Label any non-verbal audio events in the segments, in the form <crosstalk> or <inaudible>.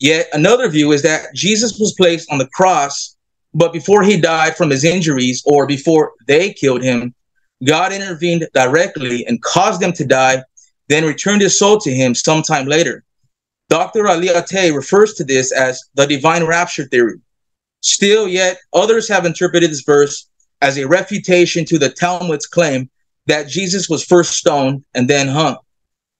Yet another view is that Jesus was placed on the cross, but before he died from his injuries or before they killed him, God intervened directly and caused them to die, then returned his soul to him sometime later. Dr. Ali Ataie refers to this as the divine rapture theory. Still, yet, others have interpreted this verse as a refutation to the Talmud's claim that Jesus was first stoned and then hung.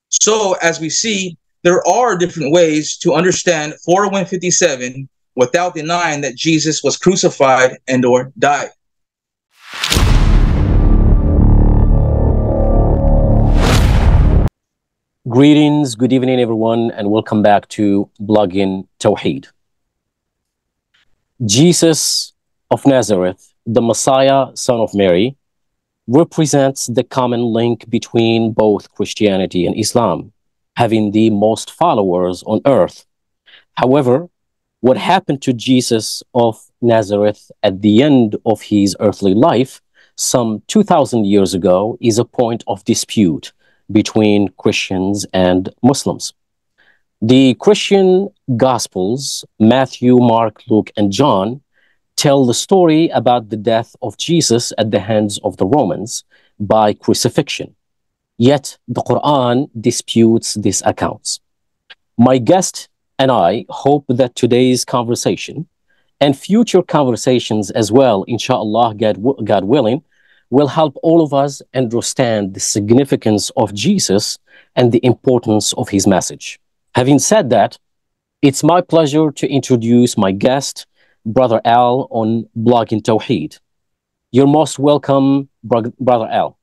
So, as we see, there are different ways to understand 4157 without denying that Jesus was crucified and or died. Greetings, good evening, everyone, and welcome back to Blogging Tawheed. Jesus of Nazareth, the Messiah, son of Mary, represents the common link between both Christianity and Islam, having the most followers on earth. However, what happened to Jesus of Nazareth at the end of his earthly life, some 2,000 years ago, is a point of dispute between Christians and Muslims. The Christian Gospels, Matthew, Mark, Luke, and John, tell the story about the death of Jesus at the hands of the Romans by crucifixion. Yet the Quran disputes these accounts. My guest and I hope that today's conversation and future conversations as well, inshallah, God, willing, will help all of us understand the significance of Jesus and the importance of his message. Having said that, it's my pleasure to introduce my guest, Brother Al, on Blogging Tawheed. You're most welcome, Brother Al.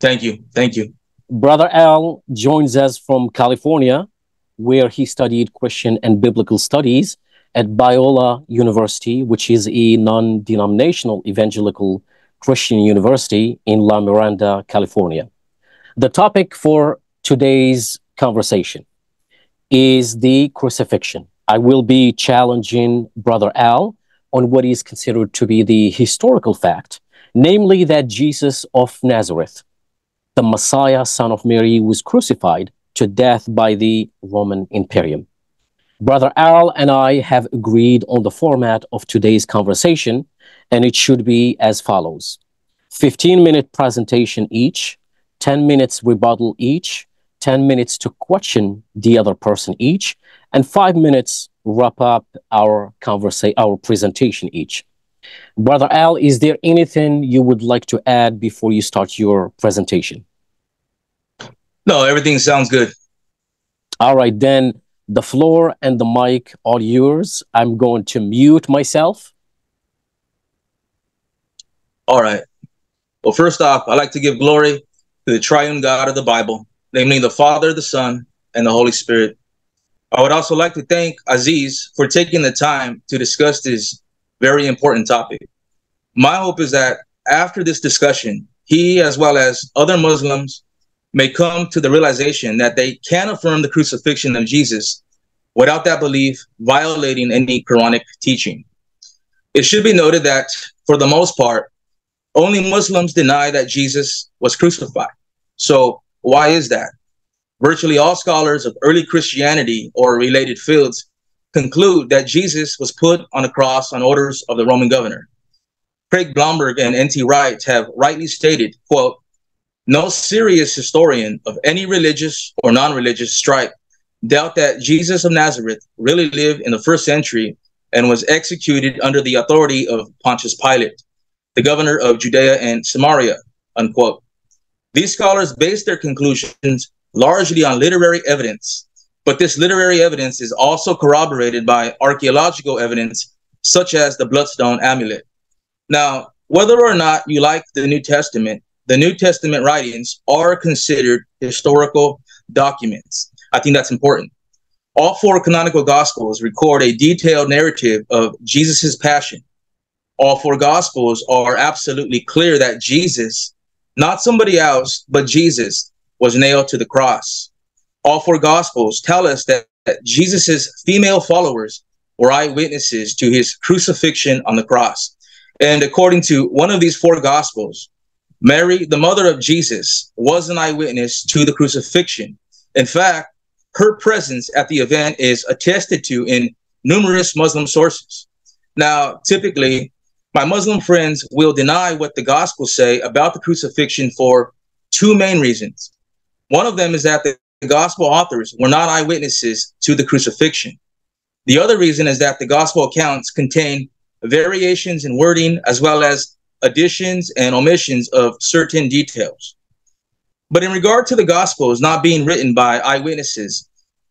Thank you. Thank you. Brother Al joins us from California, where he studied Christian and biblical studies at Biola University, which is a non denominational evangelical Christian University in La Mirada, California. The topic for today's conversation is the crucifixion. I will be challenging Brother Al on what is considered to be the historical fact, namely that Jesus of Nazareth, the Messiah, son of Mary, was crucified to death by the Roman Imperium. Brother Al and I have agreed on the format of today's conversation, and it should be as follows 15 minute presentation each, 10 minutes rebuttal each, 10 minutes to question the other person each, and five minutes wrap up our conversation, our presentation each. Brother Al, is there anything you would like to add before you start your presentation? No, everything sounds good. All right, then the floor and the mic are yours. I'm going to mute myself. All right. Well, first off, I'd like to give glory to the triune God of the Bible, namely the Father, the Son, and the Holy Spirit. I would also like to thank Aziz for taking the time to discuss this very important topic. My hope is that after this discussion, he, as well as other Muslims, may come to the realization that they can affirm the crucifixion of Jesus without that belief violating any Quranic teaching. It should be noted that, for the most part, only Muslims deny that Jesus was crucified. So, why is that? Virtually all scholars of early Christianity or related fields conclude that Jesus was put on a cross on orders of the Roman governor. Craig Blomberg and N.T. Wright have rightly stated, quote, no serious historian of any religious or non-religious stripe doubt that Jesus of Nazareth really lived in the first century and was executed under the authority of Pontius Pilate, the governor of Judea and Samaria, unquote. These scholars base their conclusions largely on literary evidence, but this literary evidence is also corroborated by archaeological evidence, such as the bloodstone amulet. Now, whether or not you like the New Testament, the New Testament writings are considered historical documents. I think that's important. All four canonical gospels record a detailed narrative of Jesus' passion. All four gospels are absolutely clear that Jesus, not somebody else, but Jesus, was nailed to the cross. All four gospels tell us that, that Jesus' female followers were eyewitnesses to his crucifixion on the cross. And according to one of these four gospels, Mary, the mother of Jesus, was an eyewitness to the crucifixion. In fact, her presence at the event is attested to in numerous Muslim sources. Now, typically, my Muslim friends will deny what the Gospels say about the crucifixion for two main reasons. One of them is that The gospel authors were not eyewitnesses to the crucifixion. The other reason is that the Gospel accounts contain variations in wording as well as additions and omissions of certain details. But in regard to the Gospels not being written by eyewitnesses,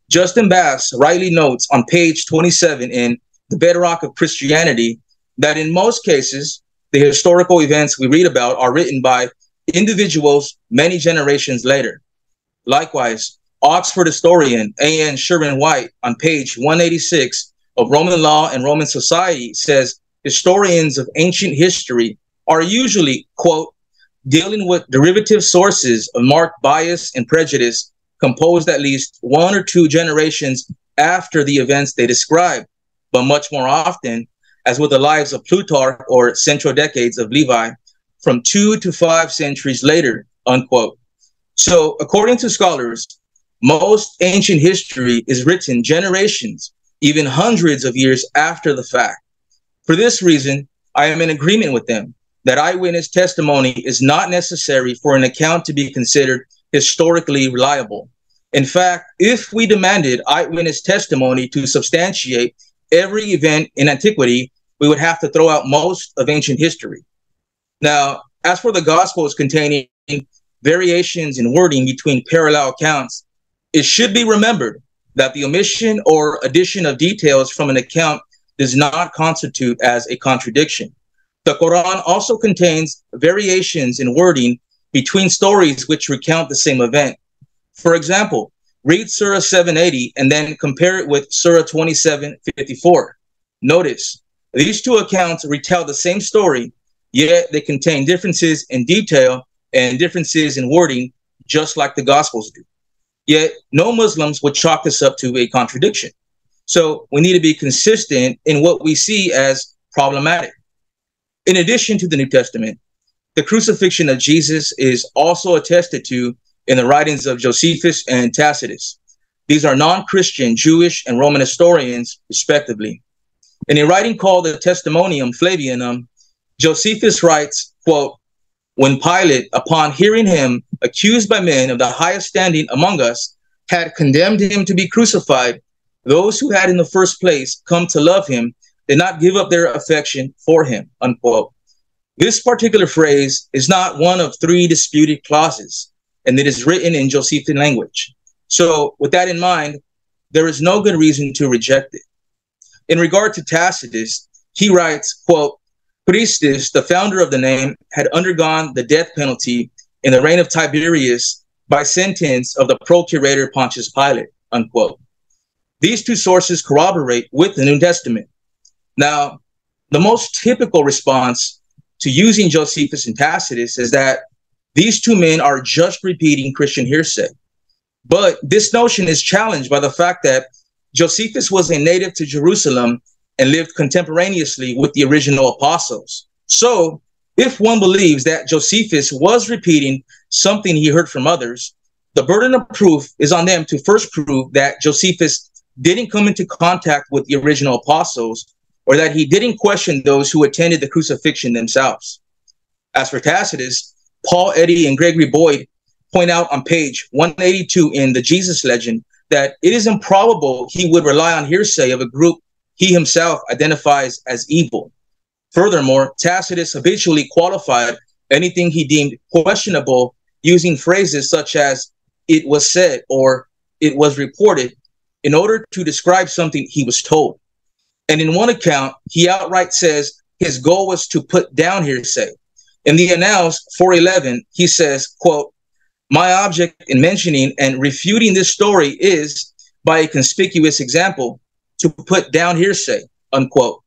Justin Bass rightly notes on page 27 in The Bedrock of Christianity that in most cases, the historical events we read about are written by individuals many generations later. Likewise, Oxford historian A.N. Sherwin White on page 186 of Roman Law and Roman Society says historians of ancient history are usually, quote, dealing with derivative sources of marked bias and prejudice composed at least one or two generations after the events they describe, but much more often, as with the lives of Plutarch or central decades of Livy, from two to five centuries later, unquote. So, according to scholars, most ancient history is written generations, even hundreds of years after the fact. For this reason, I am in agreement with them that eyewitness testimony is not necessary for an account to be considered historically reliable. In fact, if we demanded eyewitness testimony to substantiate every event in antiquity, we would have to throw out most of ancient history. Now, as for the Gospels containing variations in wording between parallel accounts, it should be remembered that the omission or addition of details from an account does not constitute as a contradiction. The Quran also contains variations in wording between stories which recount the same event. For example, read Surah 780 and then compare it with Surah 2754. Notice, these two accounts retell the same story, yet they contain differences in detail and differences in wording, just like the Gospels do. Yet, no Muslims would chalk this up to a contradiction. So, we need to be consistent in what we see as problematic. In addition to the New Testament, the crucifixion of Jesus is also attested to in the writings of Josephus and Tacitus. These are non Christian Jewish and Roman historians, respectively. In a writing called the Testimonium Flavianum, Josephus writes, quote, When Pilate, upon hearing him accused by men of the highest standing among us, had condemned him to be crucified, those who had in the first place come to love him did not give up their affection for him, unquote. This particular phrase is not one of three disputed clauses, and it is written in Josephan language. So, with that in mind, there is no good reason to reject it. In regard to Tacitus, he writes, quote, Christus, the founder of the name, had undergone the death penalty in the reign of Tiberius by sentence of the procurator Pontius Pilate, unquote. These two sources corroborate with the New Testament. Now, the most typical response to using Josephus and Tacitus is that these two men are just repeating Christian hearsay. But this notion is challenged by the fact that Josephus was a native to Jerusalem and lived contemporaneously with the original apostles. So, if one believes that Josephus was repeating something he heard from others, the burden of proof is on them to first prove that Josephus didn't come into contact with the original apostles or that he didn't question those who attended the crucifixion themselves. As for Tacitus, Paul Eddy and Gregory Boyd point out on page 182 in the Jesus legend that it is improbable he would rely on hearsay of a group he himself identifies as evil. Furthermore, Tacitus habitually qualified anything he deemed questionable using phrases such as it was said or it was reported in order to describe something he was told. And in one account, he outright says his goal was to put down hearsay. In the Annals 411, he says, quote, my object in mentioning and refuting this story is, by a conspicuous example, to put down hearsay, unquote.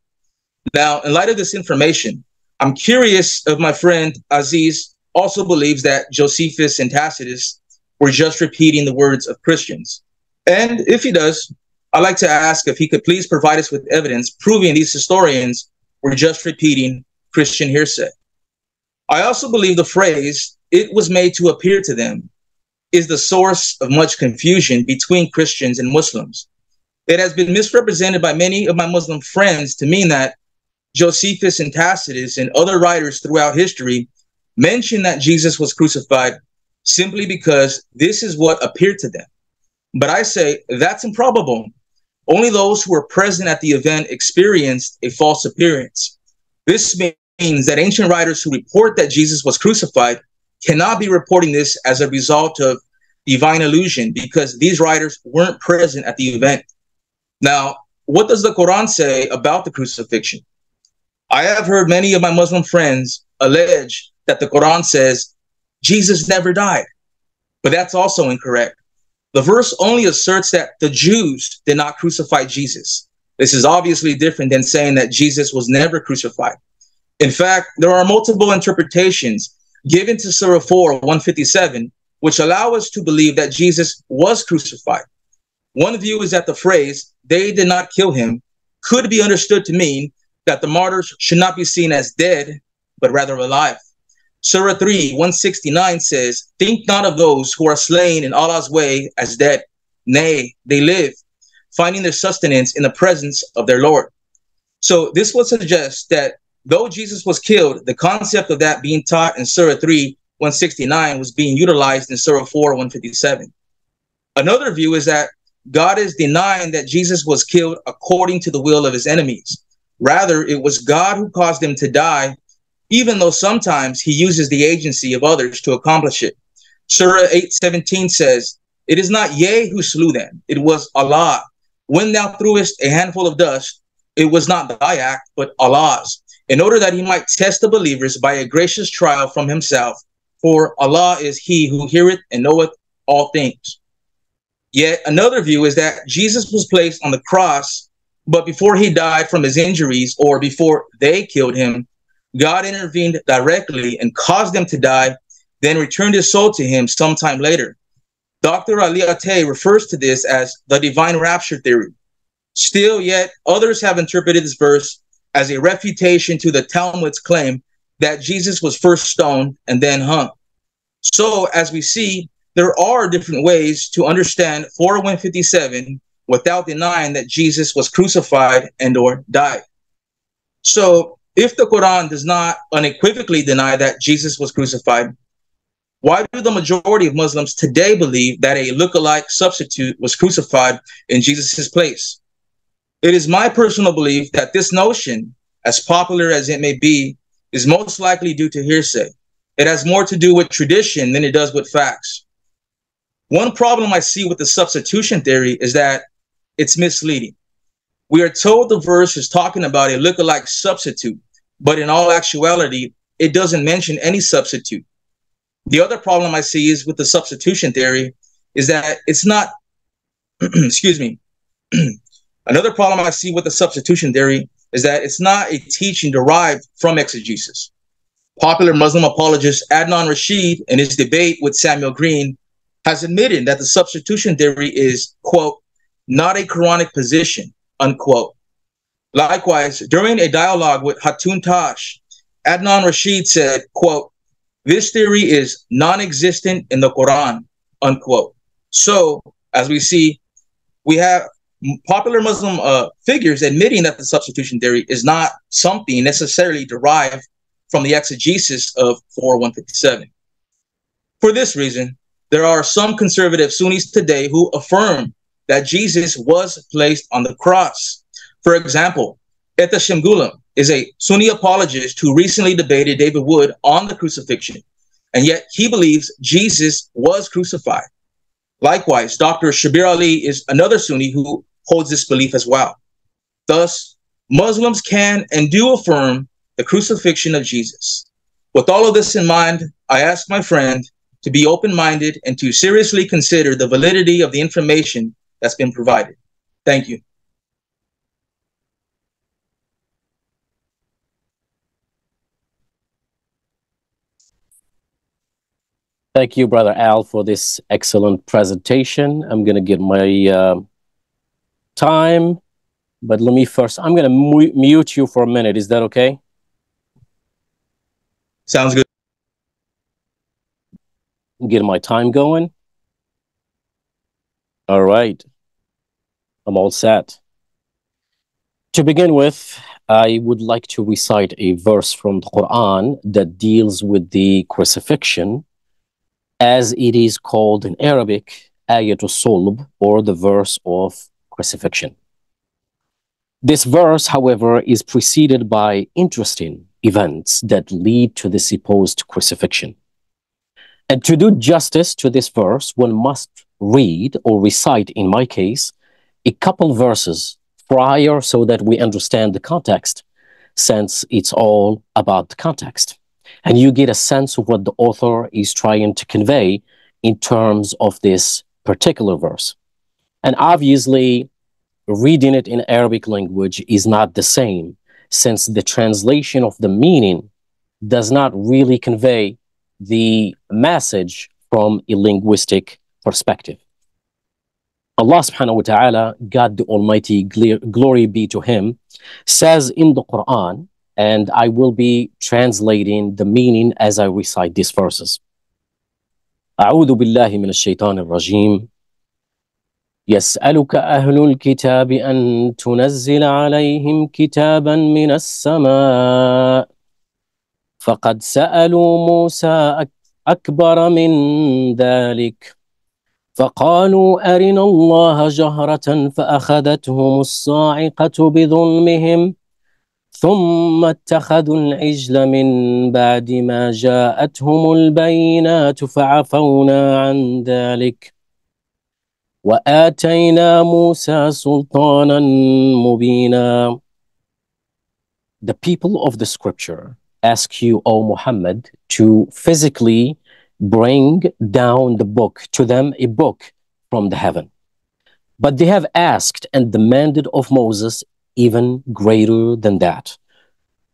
Now, in light of this information, I'm curious if my friend Aziz also believes that Josephus and Tacitus were just repeating the words of Christians. And if he does, I'd like to ask if he could please provide us with evidence proving these historians were just repeating Christian hearsay. I also believe the phrase, it was made to appear to them, is the source of much confusion between Christians and Muslims. It has been misrepresented by many of my Muslim friends to mean that Josephus and Tacitus and other writers throughout history mention that Jesus was crucified simply because this is what appeared to them. But I say that's improbable. Only those who were present at the event experienced a false appearance. This means that ancient writers who report that Jesus was crucified cannot be reporting this as a result of divine illusion because these writers weren't present at the event. Now, what does the Quran say about the crucifixion? I have heard many of my Muslim friends allege that the Quran says Jesus never died, but that's also incorrect. The verse only asserts that the Jews did not crucify Jesus. This is obviously different than saying that Jesus was never crucified. In fact, there are multiple interpretations given to Surah 4, 157, which allow us to believe that Jesus was crucified. One view is that the phrase, they did not kill him, could be understood to mean that the martyrs should not be seen as dead, but rather alive. Surah 3, 169 says, Think not of those who are slain in Allah's way as dead. Nay, they live, finding their sustenance in the presence of their Lord. So this would suggest that though Jesus was killed, the concept of that being taught in Surah 3, 169 was being utilized in Surah 4, 157. Another view is that God is denying that Jesus was killed according to the will of his enemies. Rather, it was God who caused him to die even though sometimes he uses the agency of others to accomplish it. Surah 8:17 says, It is not ye who slew them, it was Allah. When thou threwest a handful of dust, it was not thy act, but Allah's, in order that he might test the believers by a gracious trial from himself. For Allah is he who heareth and knoweth all things. Yet another view is that Jesus was placed on the cross, but before he died from his injuries or before they killed him, God intervened directly and caused them to die, then returned his soul to him sometime later. Dr. Ali Ataie refers to this as the divine rapture theory. Still, yet, others have interpreted this verse as a refutation to the Talmud's claim that Jesus was first stoned and then hung. So, as we see, there are different ways to understand 4157 without denying that Jesus was crucified and or died. So if the Quran does not unequivocally deny that Jesus was crucified, why do the majority of Muslims today believe that a look-alike substitute was crucified in Jesus' place? It is my personal belief that this notion, as popular as it may be, is most likely due to hearsay. It has more to do with tradition than it does with facts. One problem I see with the substitution theory is that it's misleading. We are told the verse is talking about a look-alike substitute, but in all actuality, it doesn't mention any substitute. The other problem I see is with the substitution theory is that it's not, <clears throat> excuse me. <clears throat> Another problem I see with the substitution theory is that it's not a teaching derived from exegesis. Popular Muslim apologist Adnan Rashid, in his debate with Samuel Green, has admitted that the substitution theory is, quote, not a Quranic position, unquote. Likewise, during a dialogue with Hatun Tash, Adnan Rashid said, quote, this theory is non-existent in the Quran, unquote. So, as we see, we have popular Muslim uh, figures admitting that the substitution theory is not something necessarily derived from the exegesis of 4157. For this reason, there are some conservative Sunnis today who affirm that Jesus was placed on the cross. For example, Ehteshaam Gulam is a Sunni apologist who recently debated David Wood on the crucifixion, and yet he believes Jesus was crucified. Likewise, Dr. Shabir Ali is another Sunni who holds this belief as well. Thus, Muslims can and do affirm the crucifixion of Jesus. With all of this in mind, I ask my friend to be open minded and to seriously consider the validity of the information that's been provided. Thank you. Thank you, Brother Al, for this excellent presentation. I'm going to get my uh, time, but let me first, I'm going to mute you for a minute. Is that okay? Sounds good. Get my time going. All right. I'm all set. To begin with, I would like to recite a verse from the Quran that deals with the crucifixion, as it is called in Arabic, Ayatul Sulb, or the verse of crucifixion. This verse, however, is preceded by interesting events that lead to the supposed crucifixion. And to do justice to this verse, one must read or recite, in my case, a couple verses prior so that we understand the context, since it's all about the context. And you get a sense of what the author is trying to convey in terms of this particular verse. And obviously, reading it in Arabic language is not the same, since the translation of the meaning does not really convey the message from a linguistic perspective. Allah subhanahu wa ta'ala, God the Almighty, glory be to Him, says in the Quran, and I will be translating the meaning as I recite these verses. أعوذ بالله من الشيطان الرجيم يسألك أهل الكتاب أن تنزل عليهم كتابا من السماء فقد سألوا موسى أكبر من ذلك. فقالوا أرنا الله جهرة فأخذتهم الصاعقة بظلمهم ثم اتخذوا العجل من بعد ما جاءتهم البينات فعفونا عن ذلك. وآتينا موسى سلطانا مبينا. The people of the scripture ask you, O Muhammad, to physically bring down the book to them, a book from the heaven. But they have asked and demanded of Moses even greater than that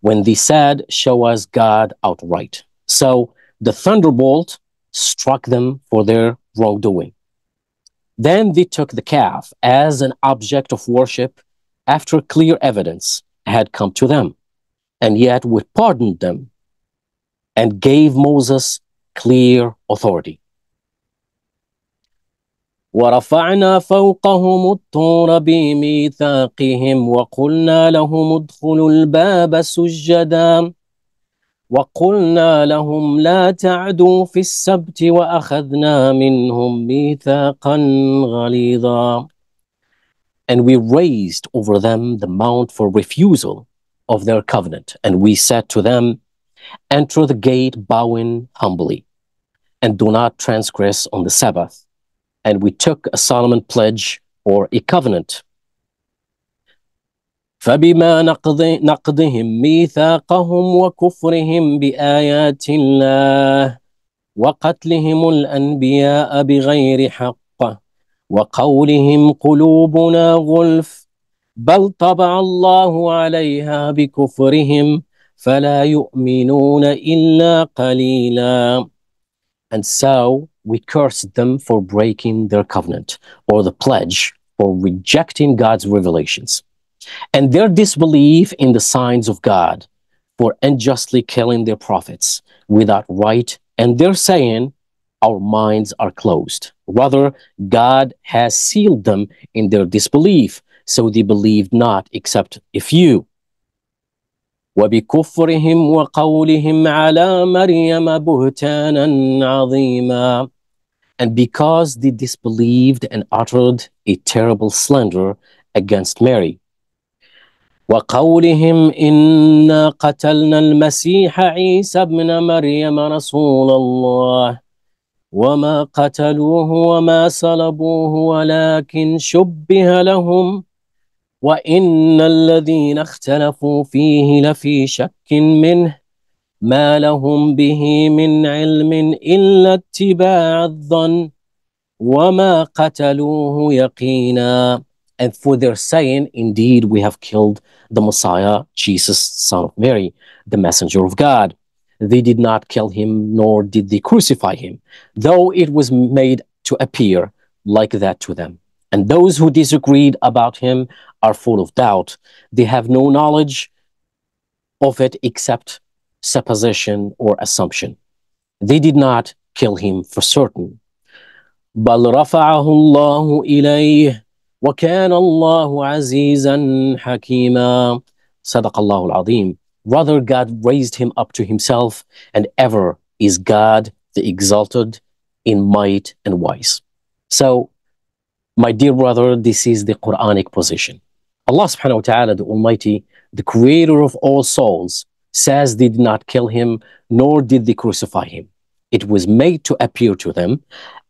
when they said, Show us God outright. So the thunderbolt struck them for their wrongdoing. Then they took the calf as an object of worship after clear evidence had come to them and yet we pardoned them and gave Moses clear authority. ورفعنا فوقهم الطور بميثاقهم وقلنا لهم ادخلوا الباب سجدا وقلنا لهم لا تعدوا في السبت واخذنا منهم ميثاقا غليظا And we raised over them the mount for refusal of their covenant. And we said to them, Enter the gate bowing humbly, and do not transgress on the Sabbath. And we took a solemn pledge or a covenant. فبما نقضهم ميثاقهم وكفرهم بآيات الله وقتلهم الأنبياء بغير حق وقولهم قلوبنا غلف بل طبع الله عليها بكفرهم فلا يؤمنون إلا قليلا And so we cursed them for breaking their covenant or the pledge for rejecting God's revelations and their disbelief in the signs of God for unjustly killing their prophets without right and their saying our minds are closed. Rather, God has sealed them in their disbelief so they believed not except a few. وبكفرهم وقولهم على مريم بهتانا عظيما and because they disbelieved and uttered a terrible slander against Mary. وقولهم إنا قتلنا المسيح عيسى ابن مريم رسول الله وما قتلوه وما صلبوه ولكن شبه لهم وإن الذين اختلفوا فيه لفي شك منه ما لهم به من علم إلا اتباع الظن وما قتلوه يقينا And for their saying, indeed, we have killed the Messiah, Jesus, son of Mary, the messenger of God. They did not kill him, nor did they crucify him, though it was made to appear like that to them. And those who disagreed about him are full of doubt. They have no knowledge of it except supposition or assumption. They did not kill him for certain. بل رفعه الله إليه وكان الله عزيزا حكيما صدق الله العظيم Rather, God raised him up to himself, and ever is God the exalted in might and wise. So, my dear brother, this is the Quranic position. Allah subhanahu wa ta'ala, the Almighty, the creator of all souls, says they did not kill him, nor did they crucify him. It was made to appear to them,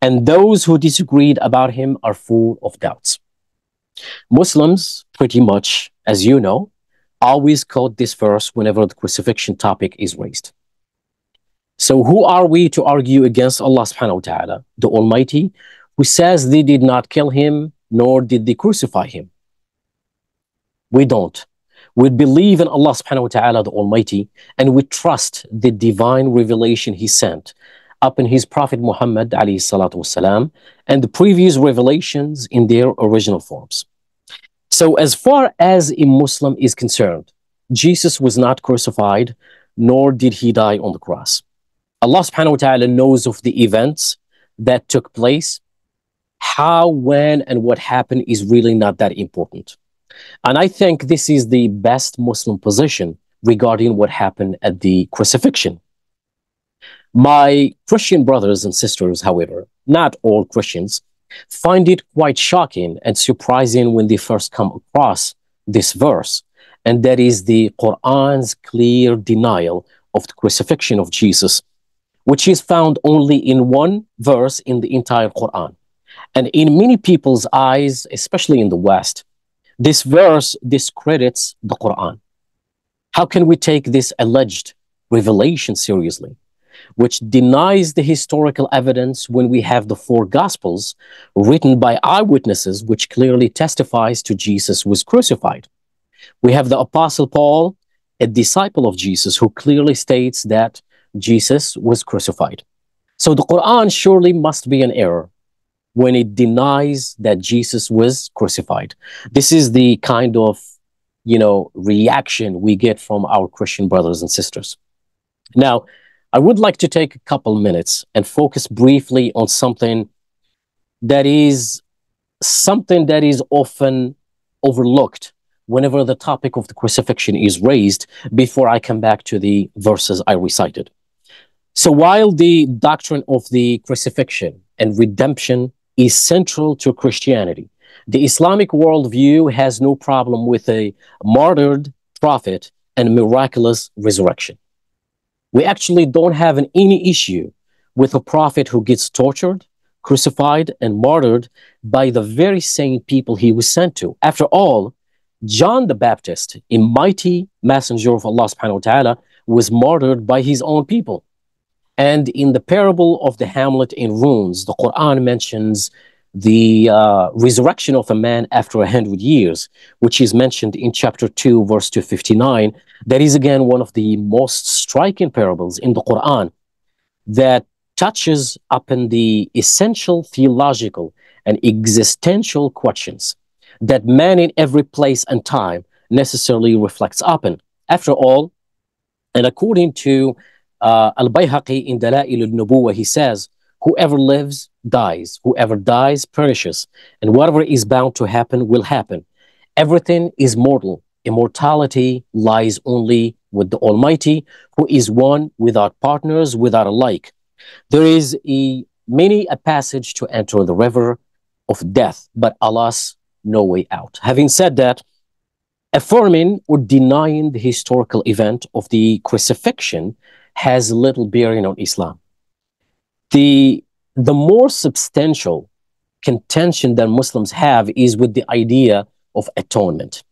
and those who disagreed about him are full of doubts. Muslims, pretty much, as you know, always quote this verse whenever the crucifixion topic is raised. So who are we to argue against Allah subhanahu wa ta'ala, the Almighty, who says they did not kill him, nor did they crucify him? We don't. We believe in Allah subhanahu wa ta'ala, the Almighty, and we trust the divine revelation He sent up in His Prophet Muhammad wasalam, and the previous revelations in their original forms. So as far as a Muslim is concerned, Jesus was not crucified, nor did he die on the cross. Allah subhanahu wa ta'ala knows of the events that took place. How, when, and what happened is really not that important. And I think this is the best Muslim position regarding what happened at the crucifixion. My Christian brothers and sisters, however, not all Christians, find it quite shocking and surprising when they first come across this verse, and that is the Quran's clear denial of the crucifixion of Jesus, which is found only in one verse in the entire Quran. And in many people's eyes, especially in the West, this verse discredits the Quran. How can we take this alleged revelation seriously? which denies the historical evidence when we have the four gospels written by eyewitnesses which clearly testifies to Jesus was crucified. We have the apostle Paul, a disciple of Jesus who clearly states that Jesus was crucified. So the Quran surely must be an error when it denies that Jesus was crucified. This is the kind of, you know, reaction we get from our Christian brothers and sisters. Now, I would like to take a couple minutes and focus briefly on something that is something that is often overlooked whenever the topic of the crucifixion is raised before I come back to the verses I recited. So while the doctrine of the crucifixion and redemption is central to Christianity, the Islamic worldview has no problem with a martyred prophet and miraculous resurrection. We actually don't have an, any issue with a prophet who gets tortured, crucified, and martyred by the very same people he was sent to. After all, John the Baptist, a mighty messenger of Allah subhanahu wa ta'ala, was martyred by his own people. And in the parable of the hamlet in ruins, the Quran mentions the uh, resurrection of a man after a hundred years, which is mentioned in chapter 2, verse 259. That is again one of the most striking parables in the Quran that touches upon the essential theological and existential questions that man in every place and time necessarily reflects upon. After all, and according to uh, Al-Bayhaqi in Dala'il al-Nubuwah, he says, whoever lives dies, whoever dies perishes, and whatever is bound to happen will happen. Everything is mortal. Immortality lies only with the Almighty, who is one without partners, without a like. There is a many a passage to enter the river of death, but alas, no way out. Having said that, affirming or denying the historical event of the crucifixion has little bearing on Islam. The the more substantial contention that Muslims have is with the idea of atonement.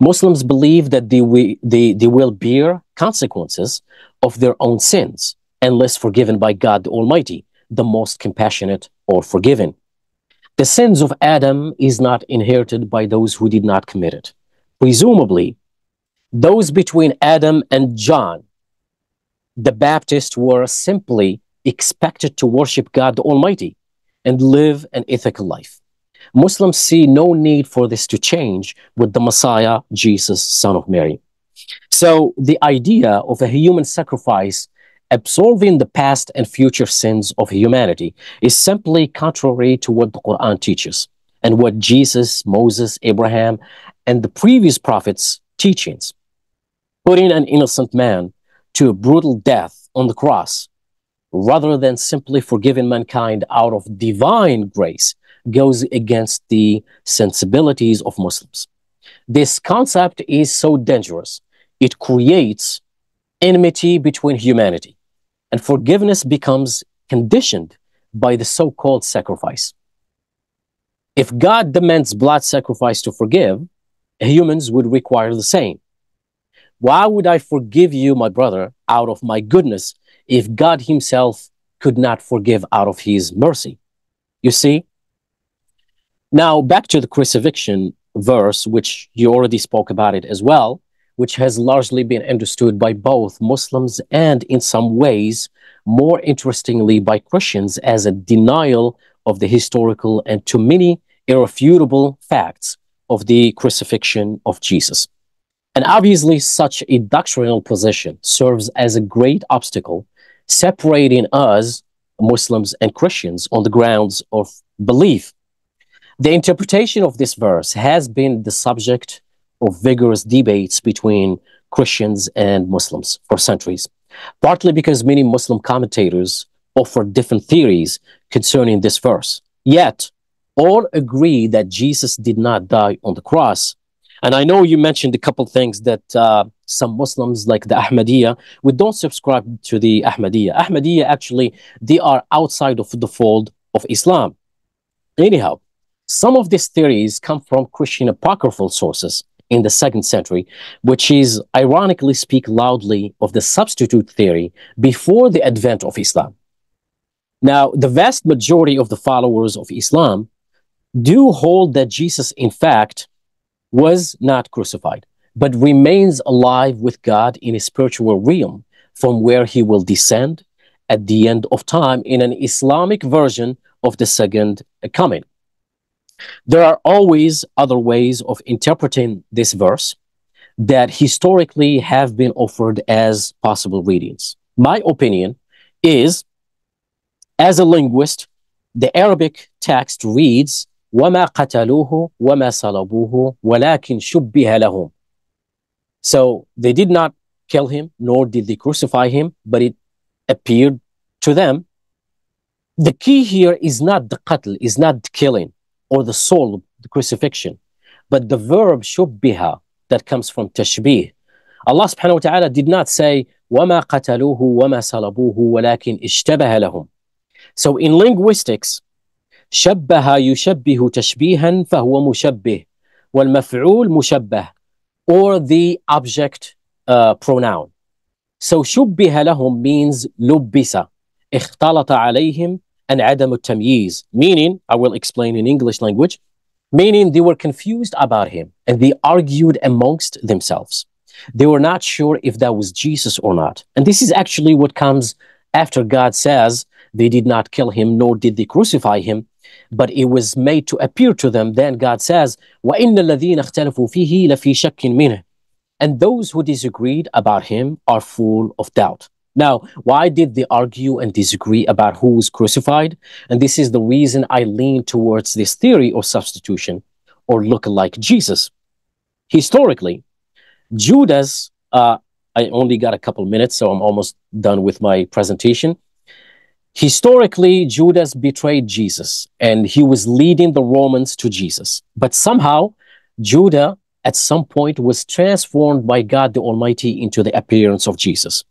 Muslims believe that they, we, they, they will bear consequences of their own sins unless forgiven by God the Almighty, the most compassionate or forgiving. The sins of Adam is not inherited by those who did not commit it. Presumably, those between Adam and John, the Baptists were simply expected to worship God the Almighty and live an ethical life. Muslims see no need for this to change with the Messiah, Jesus, son of Mary. So the idea of a human sacrifice absolving the past and future sins of humanity is simply contrary to what the Quran teaches and what Jesus, Moses, Abraham, and the previous prophets' teachings. Putting an innocent man to a brutal death on the cross, rather than simply forgiving mankind out of divine grace, goes against the sensibilities of Muslims. This concept is so dangerous. It creates enmity between humanity, and forgiveness becomes conditioned by the so called sacrifice. If God demands blood sacrifice to forgive, humans would require the same. Why would I forgive you, my brother, out of my goodness if God Himself could not forgive out of His mercy? You see? Now, back to the crucifixion verse, which you already spoke about it as well, which has largely been understood by both Muslims and, in some ways, more interestingly, by Christians as a denial of the historical and to many irrefutable facts of the crucifixion of Jesus. And obviously, such a doctrinal position serves as a great obstacle separating us, Muslims and Christians, on the grounds of belief. The interpretation of this verse has been the subject of vigorous debates between Christians and Muslims for centuries, partly because many Muslim commentators offer different theories concerning this verse. Yet, all agree that Jesus did not die on the cross. And I know you mentioned a couple things that uh, some Muslims, like the Ahmadiyya, we don't subscribe to the Ahmadiyya. Ahmadiyya, actually, they are outside of the fold of Islam. Anyhow, some of these theories come from Christian apocryphal sources in the second century, which is ironically speak loudly of the substitute theory before the advent of Islam. Now, the vast majority of the followers of Islam do hold that Jesus, in fact, was not crucified, but remains alive with God in a spiritual realm from where he will descend at the end of time in an Islamic version of the second coming. There are always other ways of interpreting this verse that historically have been offered as possible readings. My opinion is, as a linguist, the Arabic text reads وَمَا قَتَلُوهُ وَمَا صَلَبُوهُ وَلَكِنْ شُبِّهَ لَهُمْ So they did not kill him, nor did they crucify him, but it appeared to them. The key here is not the qatl, is not the killing, or the sulb, the crucifixion, but the verb shubbiha that comes from tashbih. Allah subhanahu wa ta'ala did not say, وَمَا قَتَلُوهُ وَمَا صَلَبُوهُ وَلَكِنْ اشْتَبَهَ لَهُمْ So in linguistics, شبه يشبه تشبيها فهو مشبه والمفعول مشبه or the object uh, pronoun. So شبه لهم means لبس اختلط عليهم and عدم التمييز meaning I will explain in English language meaning they were confused about him and they argued amongst themselves. They were not sure if that was Jesus or not. And this is actually what comes after God says they did not kill him nor did they crucify him but it was made to appear to them. Then God says, وَإِنَّ الَّذِينَ اخْتَلَفُوا فِيهِ لَفِي شَكٍّ مِّنْهِ And those who disagreed about him are full of doubt. Now, why did they argue and disagree about who was crucified? And this is the reason I lean towards this theory of substitution or look like Jesus. Historically, Judas, uh, I only got a couple minutes, so I'm almost done with my presentation. Historically, Judas betrayed Jesus and he was leading the Romans to Jesus. But somehow, Judah at some point was transformed by God the Almighty into the appearance of Jesus,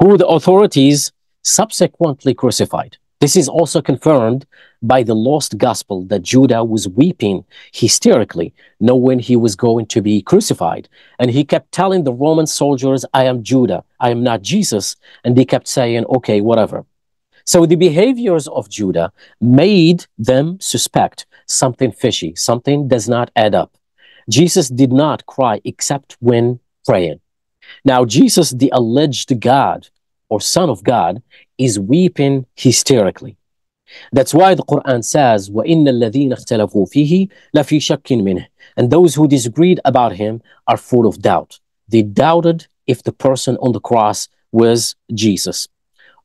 who the authorities subsequently crucified. This is also confirmed by the lost gospel that Judah was weeping hysterically, knowing he was going to be crucified. And he kept telling the Roman soldiers, I am Judah, I am not Jesus. And they kept saying, okay, whatever. So the behaviors of Judah made them suspect something fishy, something does not add up. Jesus did not cry except when praying. Now, Jesus, the alleged God or Son of God, is weeping hysterically. That's why the Quran says, وَإِنَّ الَّذِينَ اخْتَلَفُوا فِيهِ لَفِي شَكٍّ مِّنْهِ And those who disagreed about him are full of doubt. They doubted if the person on the cross was Jesus.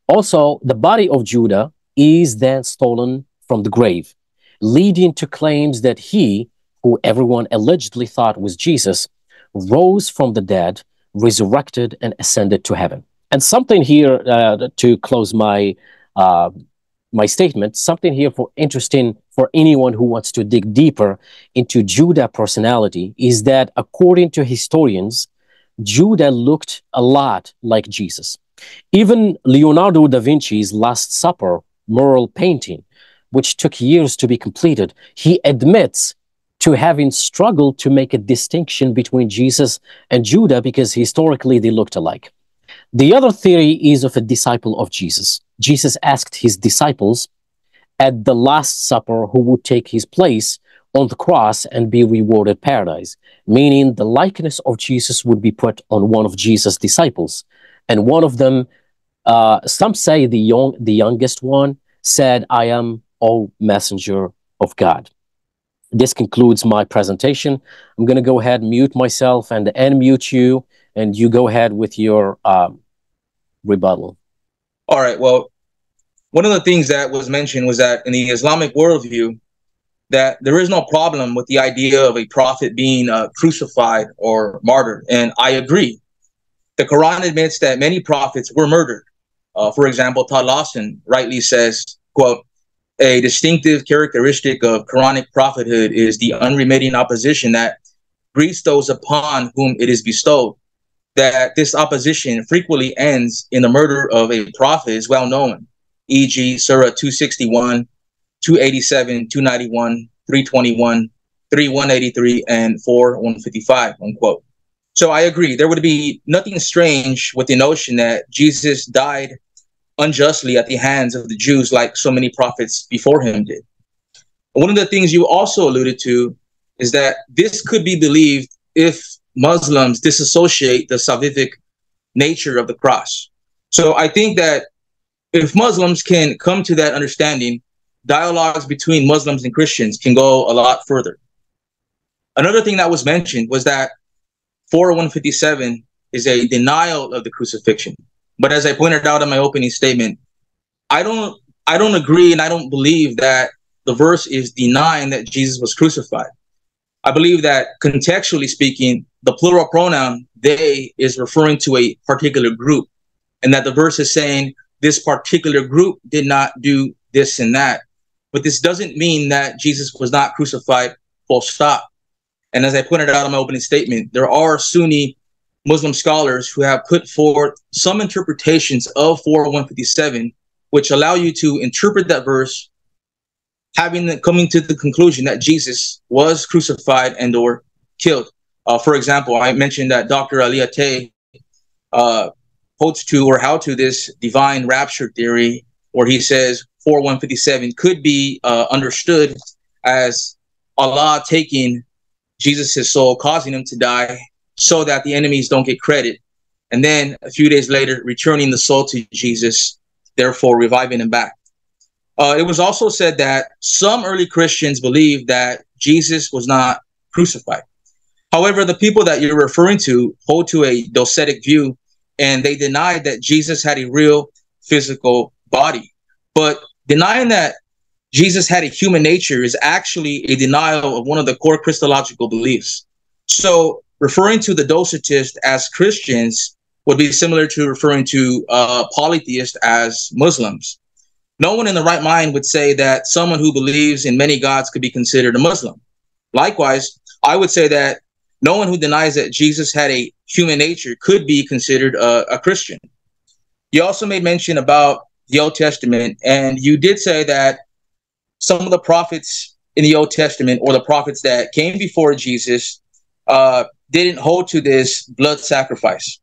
Also, the body of Judah is then stolen from the grave, leading to claims that he, who everyone allegedly thought was Jesus, rose from the dead, resurrected, and ascended to heaven. And something here uh, to close my uh, my statement, something here for interesting for anyone who wants to dig deeper into Judah personality is that according to historians, Judah looked a lot like Jesus. Even Leonardo da Vinci's Last Supper mural painting, which took years to be completed, he admits to having struggled to make a distinction between Jesus and Judah because historically they looked alike. The other theory is of a disciple of Jesus. Jesus asked his disciples at the Last Supper who would take his place on the cross and be rewarded paradise, meaning the likeness of Jesus would be put on one of Jesus' disciples. And one of them, uh, some say the young, the youngest one, said, I am all messenger of God this concludes my presentation. I'm going to go ahead, mute myself and unmute you, and you go ahead with your um, rebuttal. All right. Well, one of the things that was mentioned was that in the Islamic worldview, that there is no problem with the idea of a prophet being uh, crucified or martyred, and I agree. The Quran admits that many prophets were murdered. Uh, for example, Todd Lawson rightly says, "quote a distinctive characteristic of Quranic prophethood is the unremitting opposition that greets those upon whom it is bestowed. That this opposition frequently ends in the murder of a prophet is well known, e.g., Surah 261, 287, 291, 321, 3183, and 4155, unquote. So I agree. There would be nothing strange with the notion that Jesus died unjustly at the hands of the Jews, like so many prophets before him did. One of the things you also alluded to is that this could be believed if Muslims disassociate the salvific nature of the cross. So I think that if Muslims can come to that understanding, dialogues between Muslims and Christians can go a lot further. Another thing that was mentioned was that 4157 is a denial of the crucifixion. But as I pointed out in my opening statement, I don't I don't agree and I don't believe that the verse is denying that Jesus was crucified. I believe that contextually speaking, the plural pronoun they is referring to a particular group, and that the verse is saying this particular group did not do this and that. But this doesn't mean that Jesus was not crucified, full stop. And as I pointed out in my opening statement, there are Sunni Muslim scholars who have put forth some interpretations of 4157, which allow you to interpret that verse, having the, coming to the conclusion that Jesus was crucified and or killed. Uh, for example, I mentioned that Dr. Ali Ataie uh, holds to or how to this divine rapture theory, where he says 4157 could be uh, understood as Allah taking Jesus' his soul, causing him to die, so that the enemies don't get credit. And then a few days later, returning the soul to Jesus, therefore reviving him back. Uh, it was also said that some early Christians believed that Jesus was not crucified. However, the people that you're referring to hold to a docetic view, and they denied that Jesus had a real physical body. But denying that Jesus had a human nature is actually a denial of one of the core Christological beliefs. So referring to the Docetists as Christians would be similar to referring to uh, polytheists as Muslims. No one in the right mind would say that someone who believes in many gods could be considered a Muslim. Likewise, I would say that no one who denies that Jesus had a human nature could be considered a, a Christian. You also made mention about the Old Testament, and you did say that some of the prophets in the Old Testament or the prophets that came before Jesus uh, didn't hold to this blood sacrifice.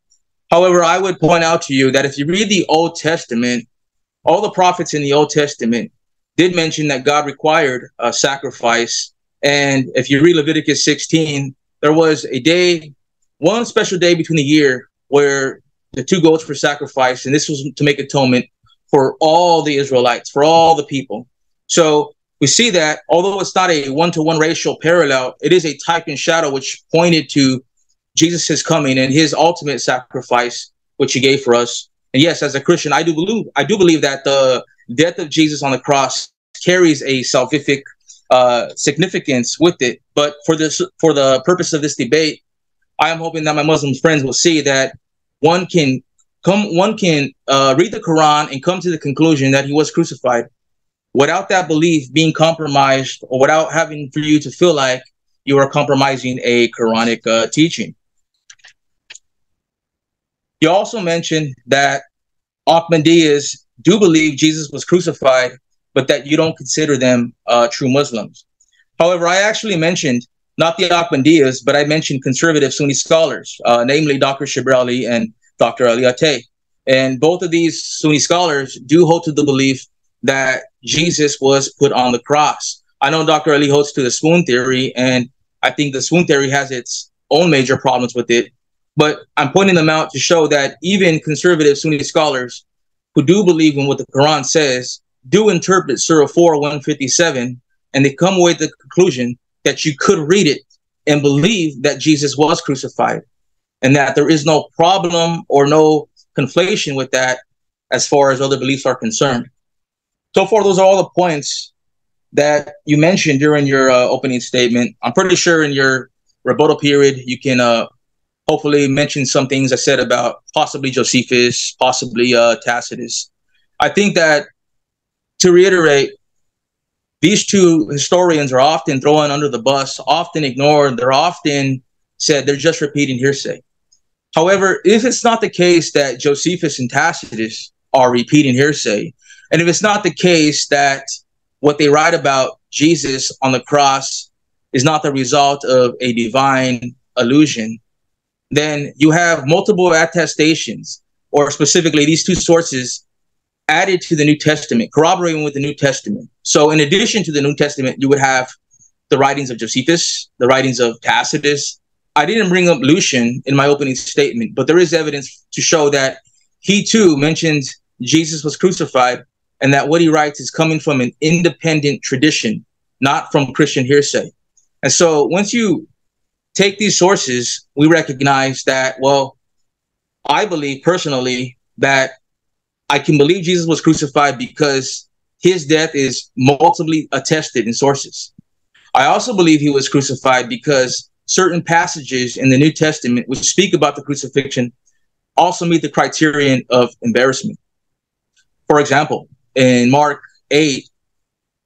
However, I would point out to you that if you read the Old Testament, all the prophets in the Old Testament did mention that God required a sacrifice. And if you read Leviticus 16, there was a day, one special day between the year where the two goats were sacrificed. And this was to make atonement for all the Israelites, for all the people. So we see that although it's not a one-to-one racial parallel, it is a type and shadow which pointed to Jesus' coming and his ultimate sacrifice, which he gave for us. And yes, as a Christian, I do believe I do believe that the death of Jesus on the cross carries a salvific uh, significance with it. But for this, for the purpose of this debate, I am hoping that my Muslim friends will see that one can come, one can uh, read the Quran and come to the conclusion that he was crucified without that belief being compromised or without having for you to feel like you are compromising a Quranic uh, teaching. You also mentioned that Ahmadiyas do believe Jesus was crucified, but that you don't consider them uh, true Muslims. However, I actually mentioned not the Ahmadiyas, but I mentioned conservative Sunni scholars, uh, namely Dr. Shabir Ally and Dr. Ali Ataie. And both of these Sunni scholars do hold to the belief that Jesus was put on the cross. I know Dr. Ali holds to the swoon theory, and I think the swoon theory has its own major problems with it. But I'm pointing them out to show that even conservative Sunni scholars who do believe in what the Quran says do interpret Surah 4 157, and they come away with the conclusion that you could read it and believe that Jesus was crucified, and that there is no problem or no conflation with that as far as other beliefs are concerned. So far, those are all the points that you mentioned during your uh, opening statement. I'm pretty sure in your rebuttal period, you can uh, hopefully mention some things I said about possibly Josephus, possibly uh, Tacitus. I think that to reiterate, these two historians are often thrown under the bus, often ignored. They're often said they're just repeating hearsay. However, if it's not the case that Josephus and Tacitus are repeating hearsay, and if it's not the case that what they write about Jesus on the cross is not the result of a divine illusion, then you have multiple attestations, or specifically these two sources added to the New Testament, corroborating with the New Testament. So, in addition to the New Testament, you would have the writings of Josephus, the writings of Tacitus. I didn't bring up Lucian in my opening statement, but there is evidence to show that he too mentioned Jesus was crucified and that what he writes is coming from an independent tradition, not from Christian hearsay. And so once you take these sources, we recognize that, well, I believe personally that I can believe Jesus was crucified because his death is multiply attested in sources. I also believe he was crucified because certain passages in the New Testament which speak about the crucifixion also meet the criterion of embarrassment. For example, in Mark 8,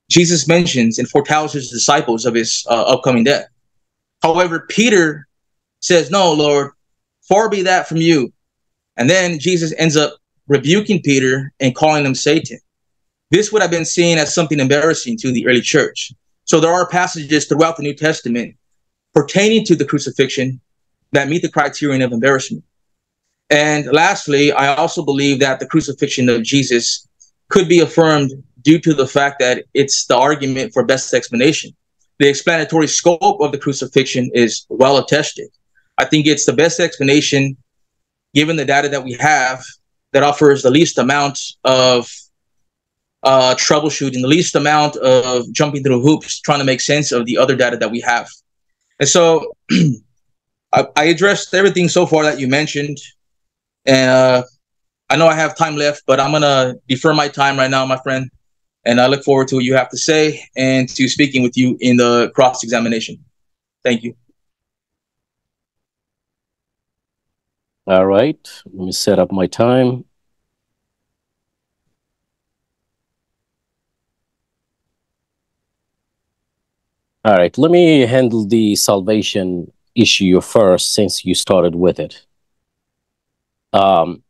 Jesus mentions and foretells his disciples of his uh, upcoming death. However, Peter says, No, Lord, far be that from you. And then Jesus ends up rebuking Peter and calling him Satan. This would have been seen as something embarrassing to the early church. So there are passages throughout the New Testament pertaining to the crucifixion that meet the criterion of embarrassment. And lastly, I also believe that the crucifixion of Jesus could be affirmed due to the fact that it's the argument for best explanation. The explanatory scope of the crucifixion is well attested. I think it's the best explanation given the data that we have that offers the least amount of uh, troubleshooting, the least amount of jumping through hoops, trying to make sense of the other data that we have. And so <clears throat> I, I, addressed everything so far that you mentioned. And uh, I know I have time left, but I'm gonna defer my time right now, my friend, and I look forward to what you have to say and to speaking with you in the cross examination. Thank you. All right, let me set up my time. All right, let me handle the salvation issue first since you started with it. Um,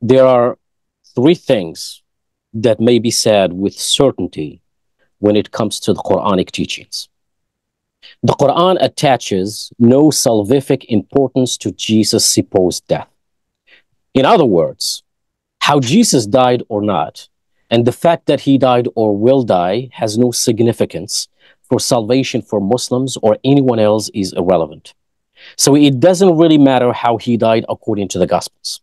there are three things that may be said with certainty when it comes to the Quranic teachings. The Quran attaches no salvific importance to Jesus' supposed death. In other words, how Jesus died or not, and the fact that he died or will die has no significance for salvation for Muslims or anyone else is irrelevant. So it doesn't really matter how he died according to the Gospels.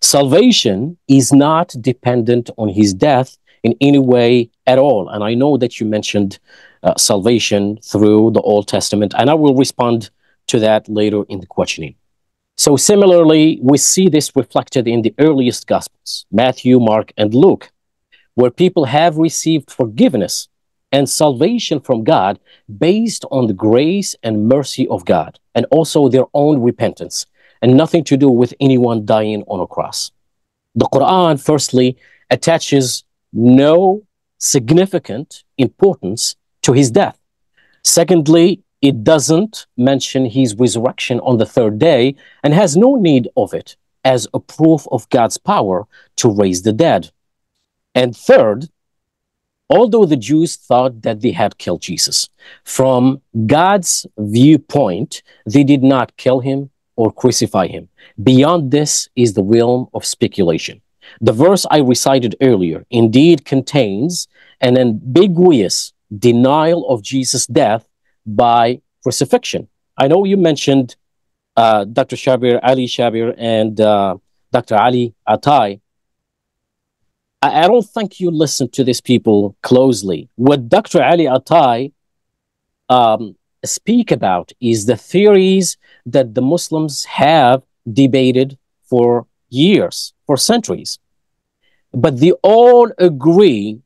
Salvation is not dependent on his death in any way at all. And I know that you mentioned uh, salvation through the Old Testament, and I will respond to that later in the questioning. So similarly, we see this reflected in the earliest Gospels, Matthew, Mark, and Luke, where people have received forgiveness and salvation from God based on the grace and mercy of God, and also their own repentance, and nothing to do with anyone dying on a cross. The Quran, firstly, attaches no significant importance to his death. Secondly, it doesn't mention his resurrection on the third day and has no need of it as a proof of God's power to raise the dead. And third, although the Jews thought that they had killed Jesus, from God's viewpoint, they did not kill him or crucify him. Beyond this is the realm of speculation. The verse I recited earlier indeed contains an ambiguous denial of Jesus' death by crucifixion. I know you mentioned uh, Dr. Shabir, Ali Shabir, and uh, Dr. Ali Ataie. I, I don't think you listen to these people closely. What Dr. Ali Ataie um, speak about is the theories that the Muslims have debated for years, for centuries. But they all agree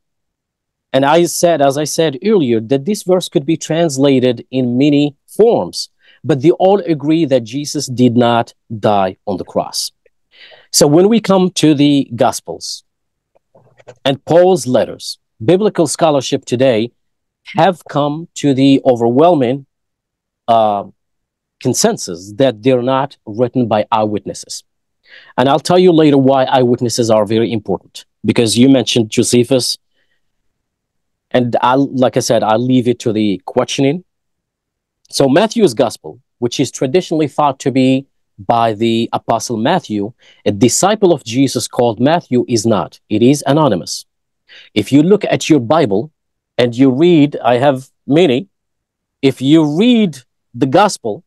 and I said, as I said earlier, that this verse could be translated in many forms, but they all agree that Jesus did not die on the cross. So when we come to the Gospels and Paul's letters, biblical scholarship today have come to the overwhelming uh, consensus that they're not written by eyewitnesses. And I'll tell you later why eyewitnesses are very important, because you mentioned Josephus and I'll, like I said, I'll leave it to the questioning. So Matthew's gospel, which is traditionally thought to be by the apostle Matthew, a disciple of Jesus called Matthew is not. It is anonymous. If you look at your Bible and you read, I have many, if you read the gospel,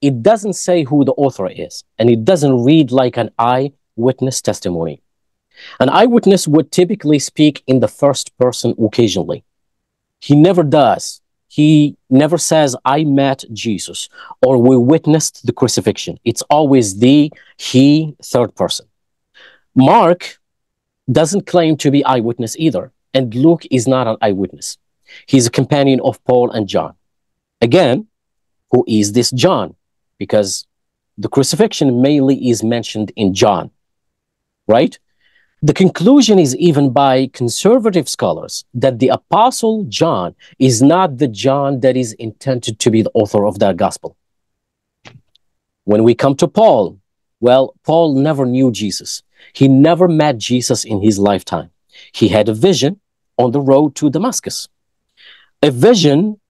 it doesn't say who the author is, and it doesn't read like an eyewitness testimony. An eyewitness would typically speak in the first person occasionally. He never does. He never says, I met Jesus or we witnessed the crucifixion. It's always the he third person. Mark doesn't claim to be eyewitness either, and Luke is not an eyewitness. He's a companion of Paul and John. Again, who is this John? Because the crucifixion mainly is mentioned in John, right? The conclusion is even by conservative scholars that the Apostle John is not the John that is intended to be the author of that gospel. When we come to Paul, well, Paul never knew Jesus. He never met Jesus in his lifetime. He had a vision on the road to Damascus, a vision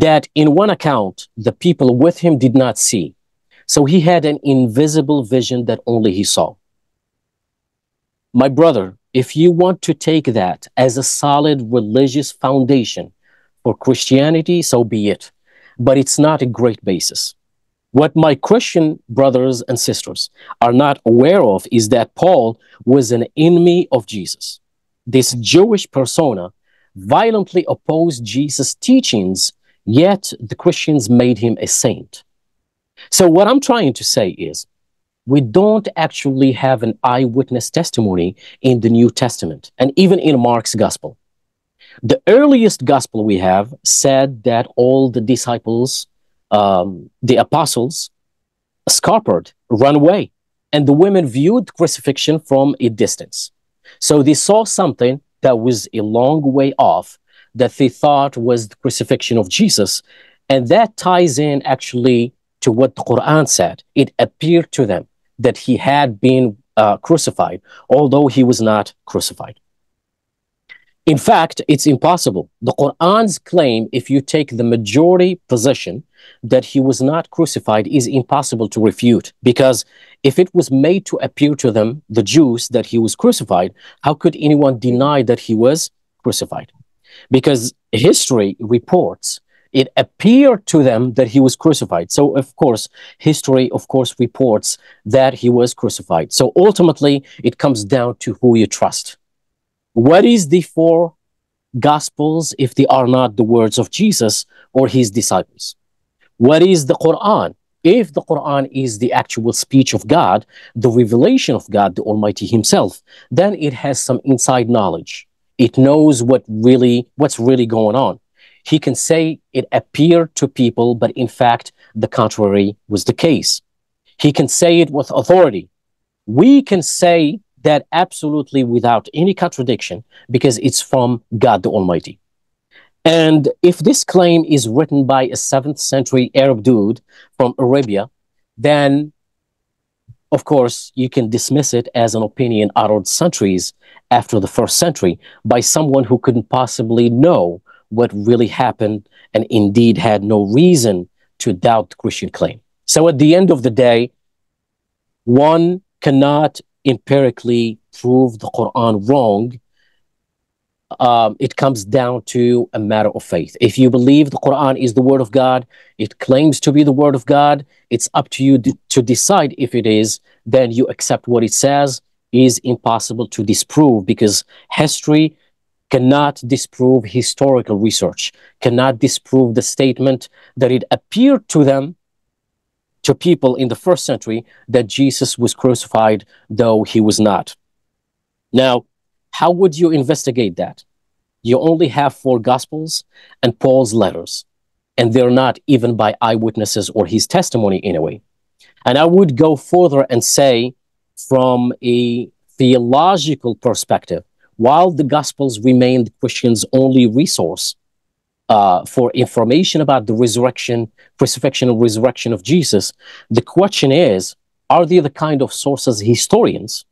that, in one account, the people with him did not see. So he had an invisible vision that only he saw. My brother, if you want to take that as a solid religious foundation for Christianity, so be it. But it's not a great basis. What my Christian brothers and sisters are not aware of is that Paul was an enemy of Jesus. This Jewish persona violently opposed Jesus' teachings, yet the Christians made him a saint. So, what I'm trying to say is we don't actually have an eyewitness testimony in the New Testament and even in Mark's gospel. The earliest gospel we have said that all the disciples, um, the apostles, scarpered, run away, and the women viewed crucifixion from a distance. So they saw something that was a long way off that they thought was the crucifixion of Jesus. And that ties in actually to what the Quran said. It appeared to them that he had been uh, crucified, although he was not crucified. In fact, it's impossible. The Quran's claim, if you take the majority position that he was not crucified, is impossible to refute. Because if it was made to appear to them, the Jews, that he was crucified, how could anyone deny that he was crucified? Because history reports it appeared to them that he was crucified. So, of course, history, of course, reports that he was crucified. So, ultimately, it comes down to who you trust. What is the four gospels if they are not the words of Jesus or his disciples? What is the Quran if the Quran is the actual speech of God, the revelation of God, the Almighty Himself, then it has some inside knowledge. It knows what really what's really going on. He can say it appeared to people, but in fact, the contrary was the case. He can say it with authority. We can say that absolutely without any contradiction because it's from God the Almighty. And if this claim is written by a seventh century Arab dude from Arabia, then of course you can dismiss it as an opinion uttered centuries after the first century by someone who couldn't possibly know what really happened and indeed had no reason to doubt the Christian claim. So at the end of the day, one cannot empirically prove the Quran wrong um, it comes down to a matter of faith. If you believe the Quran is the word of God, it claims to be the word of God, it's up to you to decide if it is, then you accept what it says is impossible to disprove because history cannot disprove historical research, cannot disprove the statement that it appeared to them, to people in the first century, that Jesus was crucified, though he was not. Now, how would you investigate that? You only have four Gospels and Paul's letters, and they're not even by eyewitnesses or his testimony in a way. And I would go further and say, from a theological perspective, while the Gospels remain the Christian's only resource uh, for information about the resurrection, crucifixion, and resurrection of Jesus, the question is are they the kind of sources historians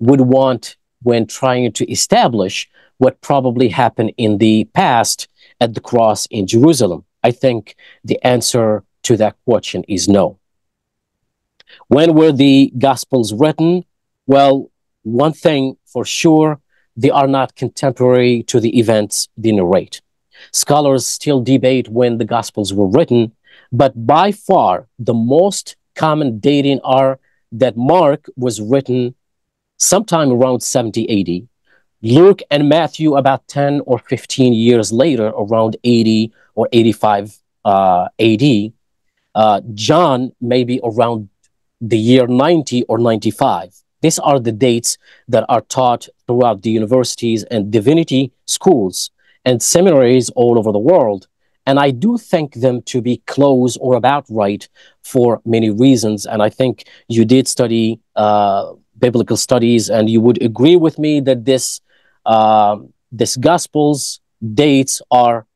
would want when trying to establish what probably happened in the past at the cross in Jerusalem? I think the answer to that question is no. When were the Gospels written? Well, one thing for sure, they are not contemporary to the events they narrate. Scholars still debate when the Gospels were written, but by far the most common dating are that Mark was written sometime around 70 AD. Luke and Matthew about 10 or 15 years later, around 80 or 85 uh, AD. Uh, John maybe around the year 90 or 95. These are the dates that are taught throughout the universities and divinity schools and seminaries all over the world. And I do think them to be close or about right for many reasons. And I think you did study uh, biblical studies, and you would agree with me that this uh, this Gospels dates are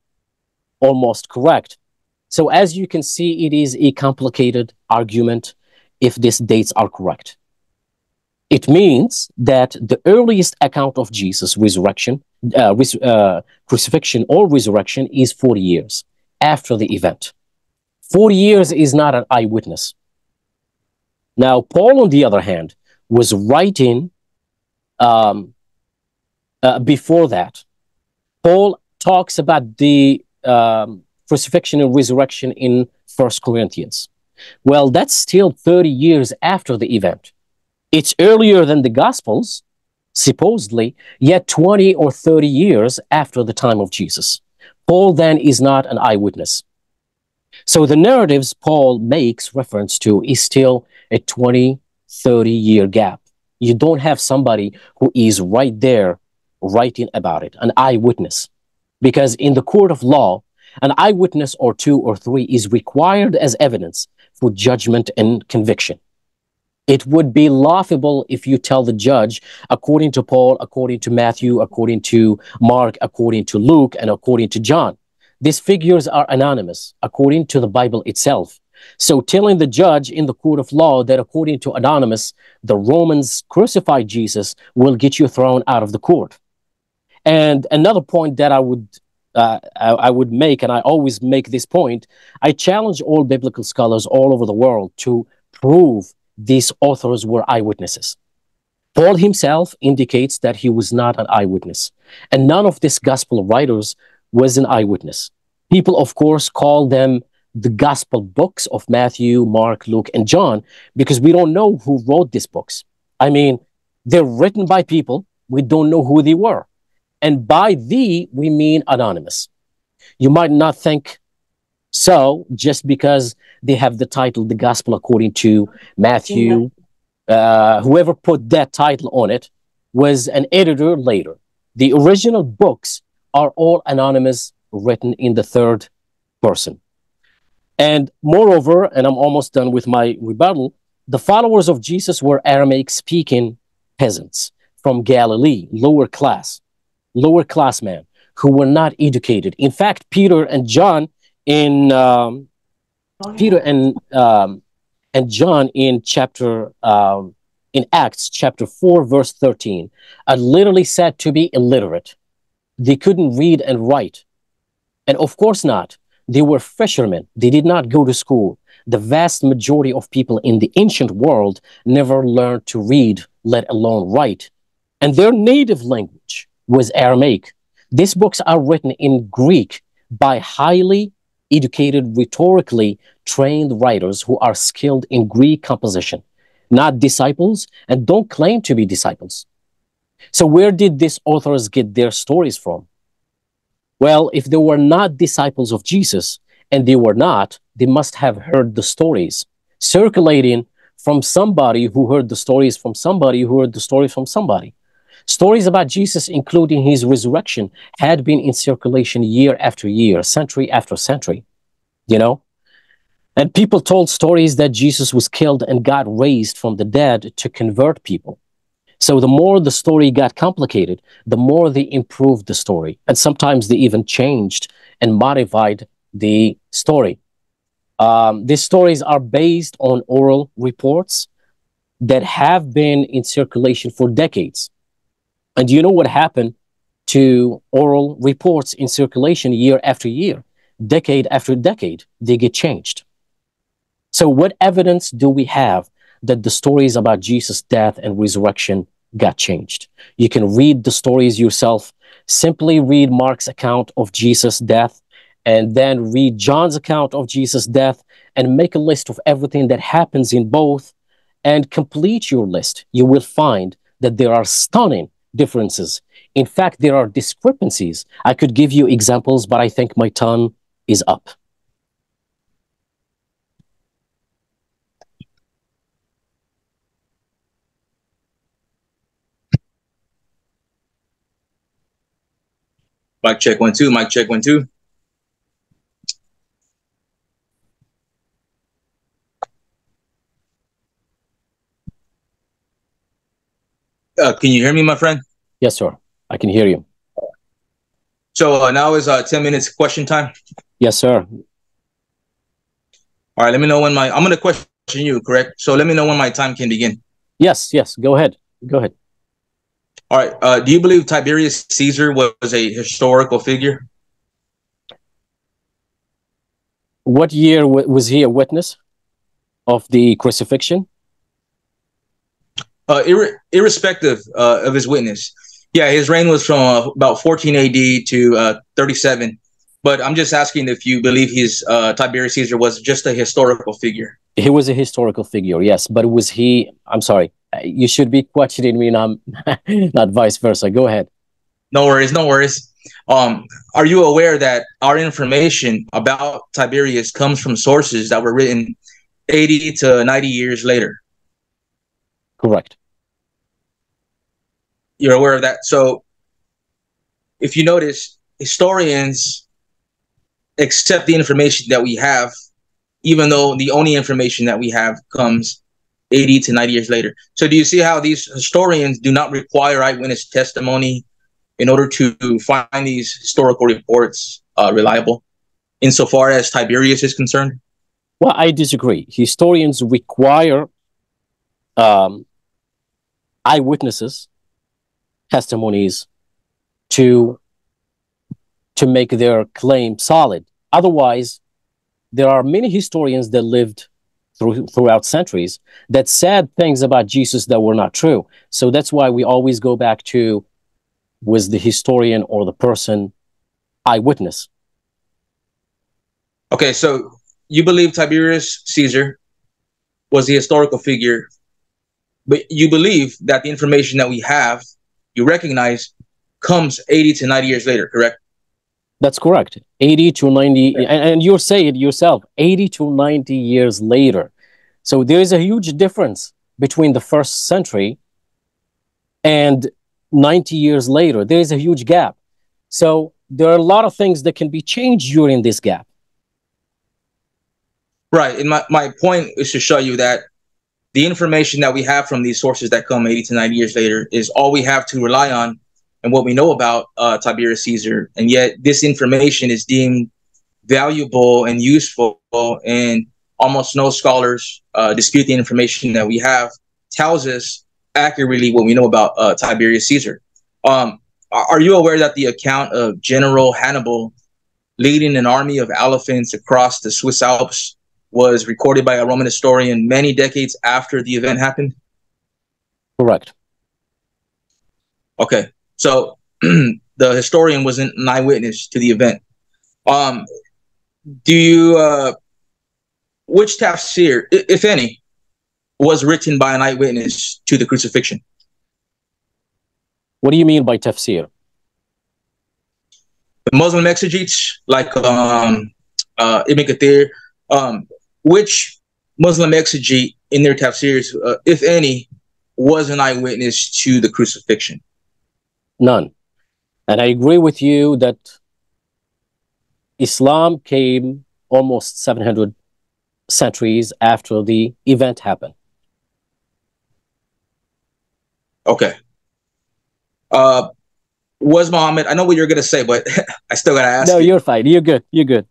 almost correct. So as you can see, it is a complicated argument if these dates are correct. It means that the earliest account of Jesus' resurrection, uh, res uh, crucifixion or resurrection is 40 years after the event. 40 years is not an eyewitness. Now, Paul, on the other hand, was writing um, uh, before that. Paul talks about the um, crucifixion and resurrection in First Corinthians. Well, that's still 30 years after the event. It's earlier than the Gospels, supposedly, yet 20 or 30 years after the time of Jesus. Paul then is not an eyewitness. So the narratives Paul makes reference to is still a 20 30 year gap. You don't have somebody who is right there writing about it, an eyewitness. Because in the court of law, an eyewitness or two or three is required as evidence for judgment and conviction. It would be laughable if you tell the judge, according to Paul, according to Matthew, according to Mark, according to Luke, and according to John. These figures are anonymous, according to the Bible itself. So telling the judge in the court of law that according to Anonymous, the Romans crucified Jesus will get you thrown out of the court. And another point that I would uh, I, I would make, and I always make this point, I challenge all biblical scholars all over the world to prove these authors were eyewitnesses. Paul himself indicates that he was not an eyewitness, and none of these gospel writers was an eyewitness. People, of course, call them the gospel books of Matthew, Mark, Luke, and John because we don't know who wrote these books. I mean, they're written by people, we don't know who they were. And by thee, we mean anonymous. You might not think so just because they have the title, the Gospel according to Matthew. Uh, whoever put that title on it was an editor later. The original books are all anonymous, written in the third person. And moreover, and I'm almost done with my rebuttal, the followers of Jesus were Aramaic speaking peasants from Galilee, lower class, lower class men who were not educated. In fact, Peter and John in um. Peter and um, and John in chapter um, in Acts chapter four verse thirteen are literally said to be illiterate. They couldn't read and write, and of course not. They were fishermen. They did not go to school. The vast majority of people in the ancient world never learned to read, let alone write, and their native language was Aramaic. These books are written in Greek by highly educated, rhetorically trained writers who are skilled in Greek composition, not disciples, and don't claim to be disciples. So, where did these authors get their stories from? Well, if they were not disciples of Jesus, and they were not, they must have heard the stories circulating from somebody who heard the stories from somebody who heard the stories from somebody. Stories about Jesus, including his resurrection, had been in circulation year after year, century after century, you know? And people told stories that Jesus was killed and got raised from the dead to convert people. So the more the story got complicated, the more they improved the story. And sometimes they even changed and modified the story. Um, these stories are based on oral reports that have been in circulation for decades. And you know what happened to oral reports in circulation year after year, decade after decade? They get changed. So, what evidence do we have that the stories about Jesus' death and resurrection got changed? You can read the stories yourself. Simply read Mark's account of Jesus' death and then read John's account of Jesus' death and make a list of everything that happens in both and complete your list. You will find that there are stunning differences. In fact, there are discrepancies. I could give you examples, but I think my time is up. Mic check one two. Mic check one two. Uh, can you hear me, my friend? Yes, sir. I can hear you. So uh, now is uh, 10 minutes question time? Yes, sir. All right, let me know when my, I'm going to question you, correct? So let me know when my time can begin. Yes, yes, go ahead. Go ahead. All right. Uh, do you believe Tiberius Caesar was a historical figure? What year was he a witness of the crucifixion? uh, ir- irrespective uh, of his witness. Yeah, his reign was from uh, about 14 AD to uh, 37. But I'm just asking if you believe his uh, Tiberius Caesar was just a historical figure. He was a historical figure, yes. But was he? I'm sorry. You should be questioning me, not not vice versa. Go ahead. No worries, no worries. Um, are you aware that our information about Tiberius comes from sources that were written 80 to 90 years later? Correct you're aware of that. So if you notice, historians accept the information that we have, even though the only information that we have comes 80 to 90 years later. So do you see how these historians do not require eyewitness testimony in order to find these historical reports uh, reliable insofar as Tiberius is concerned? Well, I disagree. Historians require um, eyewitnesses testimonies to to make their claim solid. Otherwise, there are many historians that lived through, throughout centuries that said things about Jesus that were not true. So that's why we always go back to was the historian or the person eyewitness. Okay, so you believe Tiberius Caesar was the historical figure, but you believe that the information that we have you recognize comes 80 to 90 years later, correct? That's correct. 80 to 90, and, and you say it yourself, 80 to 90 years later. So there is a huge difference between the first century and 90 years later. There is a huge gap. So there are a lot of things that can be changed during this gap. Right. And my, my point is to show you that the information that we have from these sources that come 80 to 90 years later is all we have to rely on and what we know about uh, Tiberius Caesar. And yet, this information is deemed valuable and useful, and almost no scholars uh, dispute the information that we have tells us accurately what we know about uh, Tiberius Caesar. Um, are you aware that the account of General Hannibal leading an army of elephants across the Swiss Alps was recorded by a Roman historian many decades after the event happened? Correct. Okay. So <clears throat> the historian was an eyewitness to the event. Um, do you, uh, which tafsir, if any, was written by an eyewitness to the crucifixion? What do you mean by tafsir? The Muslim exegetes, like um, uh, Ibn Kathir, um, which Muslim exegete in their tafsirs, uh, if any, was an eyewitness to the crucifixion? None. And I agree with you that Islam came almost 700 centuries after the event happened. Okay. Uh, was Muhammad, I know what you're going to say, but <laughs> I still got to ask. No, you. you're fine. You're good. You're good.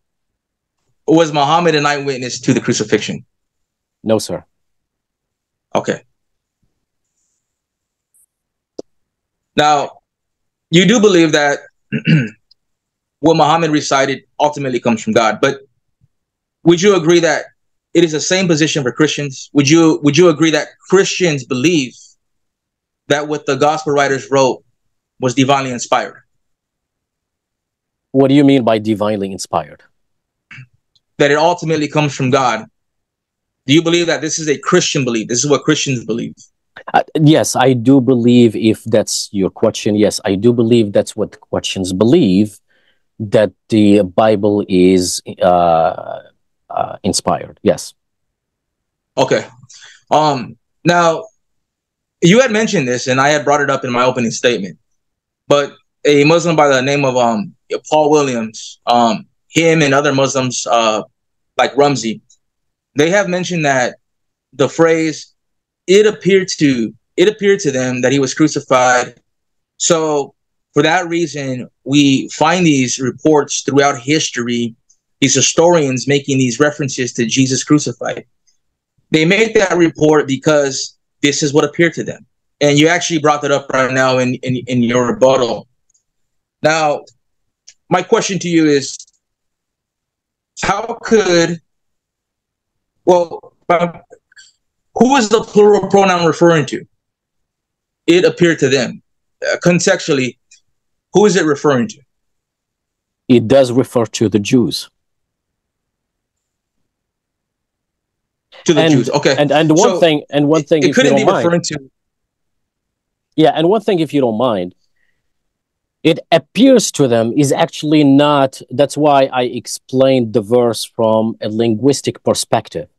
Was Muhammad an eyewitness to the crucifixion? No, sir. Okay. Now, you do believe that <clears throat> what Muhammad recited ultimately comes from God, but would you agree that it is the same position for Christians? Would you would you agree that Christians believe that what the gospel writers wrote was divinely inspired? What do you mean by divinely inspired? That it ultimately comes from God. Do you believe that this is a Christian belief? This is what Christians believe. Uh, yes, I do believe if that's your question. Yes, I do believe that's what questions believe that the Bible is uh, uh, inspired. Yes. Okay. Um. Now, you had mentioned this, and I had brought it up in my opening statement. But a Muslim by the name of um Paul Williams, um, him and other Muslims, uh, like Rumsey, they have mentioned that the phrase it appeared to it appeared to them that he was crucified. So for that reason, we find these reports throughout history, these historians making these references to Jesus crucified. They make that report because this is what appeared to them. And you actually brought that up right now in, in, in your rebuttal. Now, my question to you is how could, well, who is the plural pronoun referring to? It appeared to them. Uh, contextually, who is it referring to? It does refer to the Jews. To the and, Jews. Okay. And and one so thing and one thing it, it couldn't be mind, referring to Yeah, and one thing if you don't mind, it appears to them is actually not that's why I explained the verse from a linguistic perspective.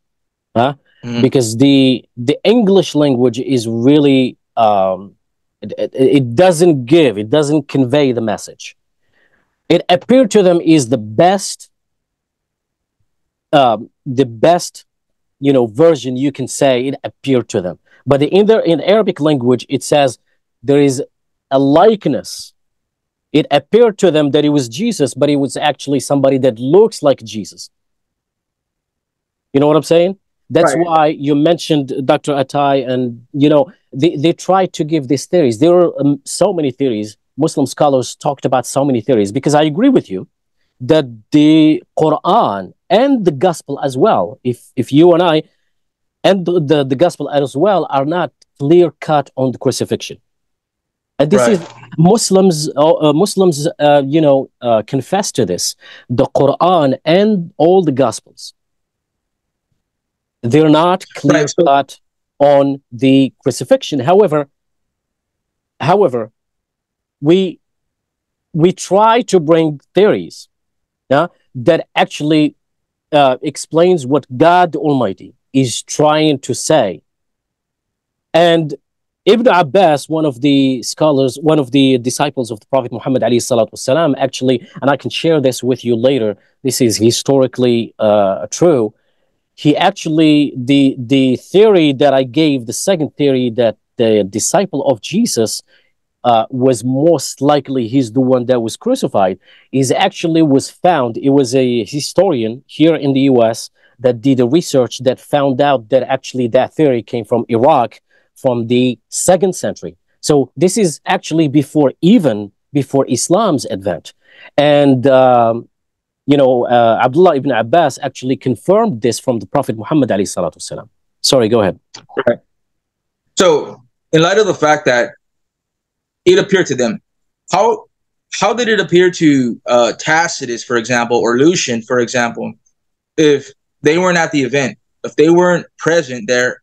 Huh? Mm-hmm. Because the the English language is really um, it, it, doesn't give, it doesn't convey the message. It appeared to them is the best, um, the best, you know, version you can say. It appeared to them, but in their in Arabic language, it says there is a likeness. It appeared to them that it was Jesus, but it was actually somebody that looks like Jesus. You know what I'm saying? That's right. why you mentioned Dr. Ataie, and you know they, they try to give these theories. There are um, so many theories. Muslim scholars talked about so many theories because I agree with you that the Quran and the Gospel as well, if if you and I and the, the, the Gospel as well are not clear cut on the crucifixion. And this right. is Muslims. Uh, uh, Muslims, uh, you know, uh, confess to this. The Quran and all the Gospels, they're not clear right. cut on the crucifixion. However, however, we we try to bring theories yeah, that actually uh, explains what God Almighty is trying to say. And Ibn Abbas, one of the scholars, one of the disciples of the Prophet Muhammad والسلام, actually, and I can share this with you later, this is historically uh, true. he actually, the, the theory that I gave, the second theory that the disciple of Jesus uh, was most likely he's the one that was crucified is actually was found it was a historian here in the us that did a research that found out that actually that theory came from iraq from the second century. So this is actually before even before islam's advent. And um, you know uh, abdullah ibn abbas actually confirmed this from the prophet muhammad sorry go ahead right so in light of the fact that it appeared to them. How how did it appear to uh, Tacitus, for example, or Lucian, for example, if they weren't at the event, if they weren't present there?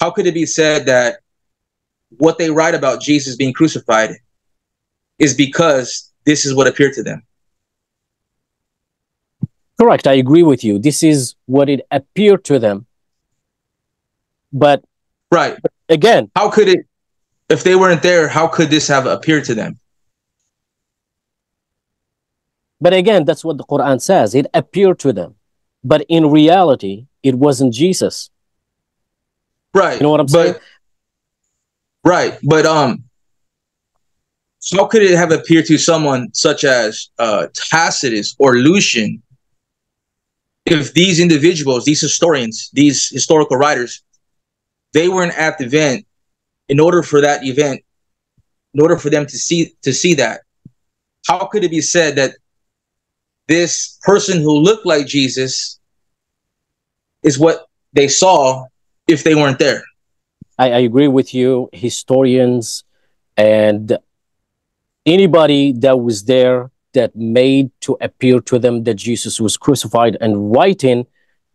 How could it be said that what they write about Jesus being crucified is because this is what appeared to them? Correct. I agree with you. This is what it appeared to them. But right again, how could it if they weren't there, how could this have appeared to them? But again, that's what the Quran says. It appeared to them. But in reality, it wasn't Jesus. Right. You know what I'm saying? Right. But um how could it have appeared to someone such as uh, Tacitus or Lucian if these individuals, these historians, these historical writers, they weren't at the event in order for that event, in order for them to see to see that, how could it be said that this person who looked like Jesus is what they saw if they weren't there? I, I agree with you. Historians and anybody that was there that made to appear to them that Jesus was crucified and writing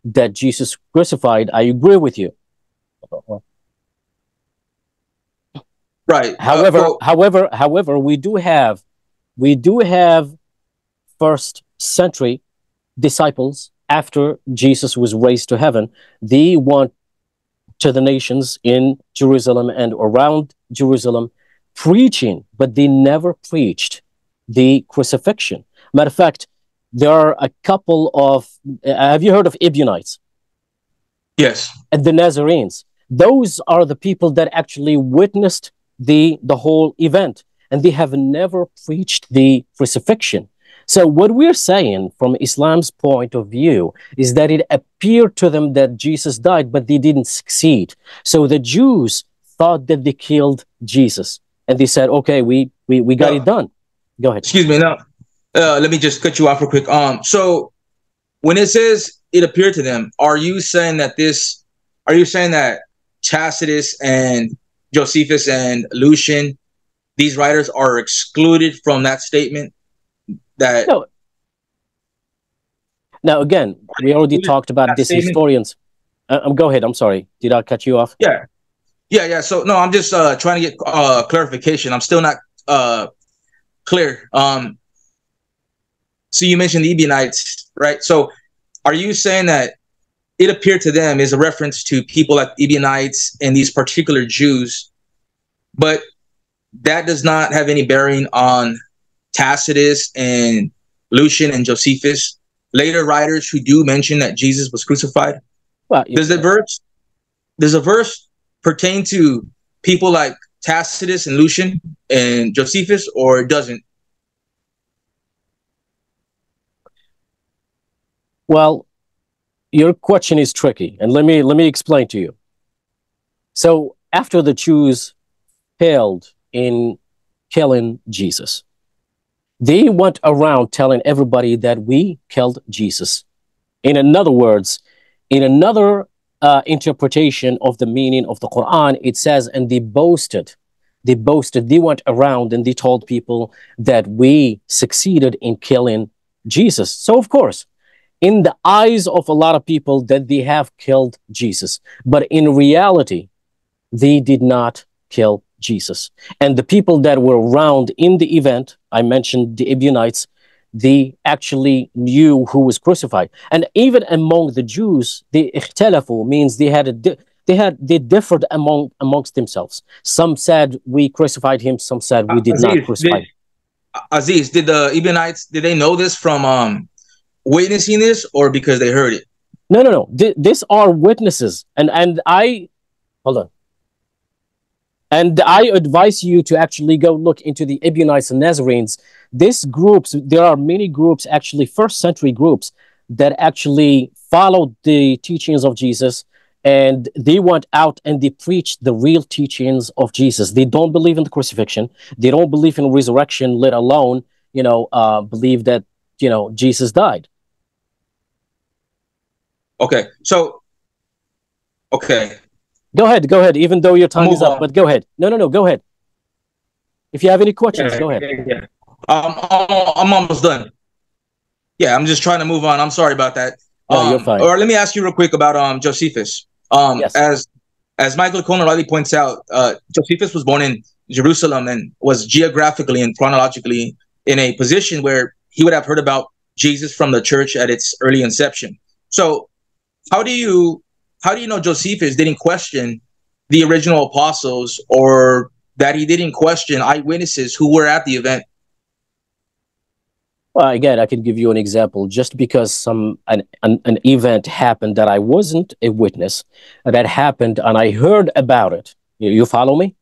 that Jesus crucified, I agree with you. Right. However, uh, well, however, however, we do have, we do have first century disciples after Jesus was raised to heaven. They went to the nations in Jerusalem and around Jerusalem preaching, but they never preached the crucifixion. Matter of fact, there are a couple of, uh, have you heard of Ebionites? Yes. And the Nazarenes. Those are the people that actually witnessed the, the whole event. And they have never preached the crucifixion. So what we're saying from Islam's point of view is that it appeared to them that Jesus died, but they didn't succeed. So the Jews thought that they killed Jesus. And they said, okay, we, we, we got it done. Go ahead. Excuse me. Now, uh, let me just cut you off real quick. Um, so when it says it appeared to them, are you saying that this, are you saying that Tacitus and Josephus and Lucian, these writers are excluded from that statement. That no. Now again, we already talked about these statement. historians. Uh, um, go ahead. I'm sorry. Did I cut you off? Yeah, yeah, yeah. So no, I'm just uh, trying to get uh, clarification. I'm still not uh, clear. Um, so you mentioned the Ebionites, right? So are you saying that it appeared to them is a reference to people like Ebionites and these particular Jews, but that does not have any bearing on Tacitus and Lucian and Josephus, later writers who do mention that Jesus was crucified. Well, does the verse does the verse pertain to people like Tacitus and Lucian and Josephus, or doesn't? Well, your question is tricky, and let me let me explain to you. So after the Jews failed in killing Jesus, they went around telling everybody that we killed Jesus. In another words, in another uh, interpretation of the meaning of the Quran, it says, and they boasted. They boasted, they went around and they told people that we succeeded in killing Jesus. So, of course, in the eyes of a lot of people that they have killed Jesus. But in reality, they did not kill Jesus. And the people that were around in the event, I mentioned the Ebionites, they actually knew who was crucified. And even among the Jews, the ikhtalafu means they had a they had they differed among amongst themselves. Some said we crucified him, some said we did Aziz, not crucify did- Aziz, did the Ebionites did they know this from um witnessing this or because they heard it? No, no, no. Th- these are witnesses, and and I hold on. And I advise you to actually go look into the Ebionites and Nazarenes. These groups, there are many groups, actually first century groups, that actually followed the teachings of Jesus, and they went out and they preached the real teachings of Jesus. They don't believe in the crucifixion. They don't believe in resurrection, let alone you know uh, believe that you know Jesus died. Okay, so okay, Go ahead, go ahead. Even though your time Move is up, on. but go ahead. No, no, no. Go ahead. If you have any questions, go ahead. Yeah, yeah. Um, I'm, I'm almost done. Yeah, I'm just trying to move on. I'm sorry about that. No, um, you're fine. Or let me ask you real quick about um Josephus. Um, Yes. as as Michael Coleman rightly points out, uh, Josephus was born in Jerusalem and was geographically and chronologically in a position where he would have heard about Jesus from the church at its early inception. So, how do you how do you know Josephus didn't question the original apostles or that he didn't question eyewitnesses who were at the event? Well, again, I can give you an example. Just because some an, an, an event happened that I wasn't a witness, that happened and I heard about it. You, you follow me?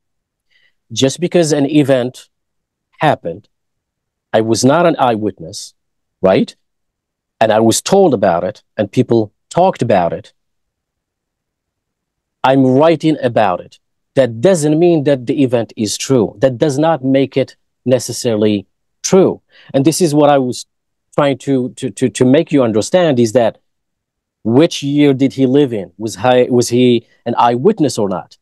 Just because an event happened, I was not an eyewitness, right? And I was told about it, and people talked about it. I'm writing about it. That doesn't mean that the event is true. That does not make it necessarily true. And this is what I was trying to to to, to make you understand is that which year did he live in? Was he, was he an eyewitness or not?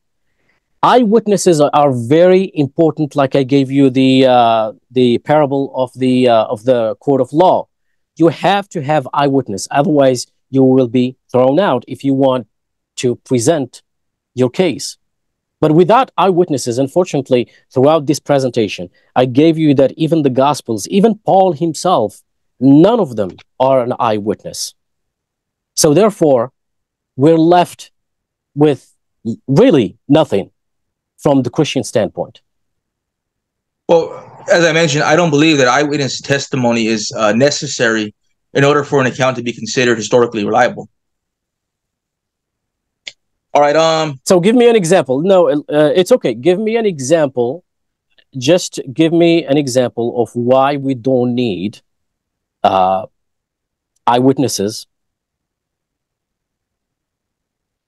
Eyewitnesses are, are very important. Like I gave you the uh, the parable of the uh, of the court of law. You have to have eyewitness, otherwise you will be thrown out if you want to present your case. But without eyewitnesses, unfortunately, throughout this presentation, I gave you that even the Gospels, even Paul himself, none of them are an eyewitness. So therefore, we're left with really nothing from the Christian standpoint. Well, as I mentioned, I don't believe that eyewitness testimony is uh, necessary in order for an account to be considered historically reliable. All right. Um. So give me an example. No, uh, it's okay. Give me an example. Just give me an example of why we don't need uh, eyewitnesses.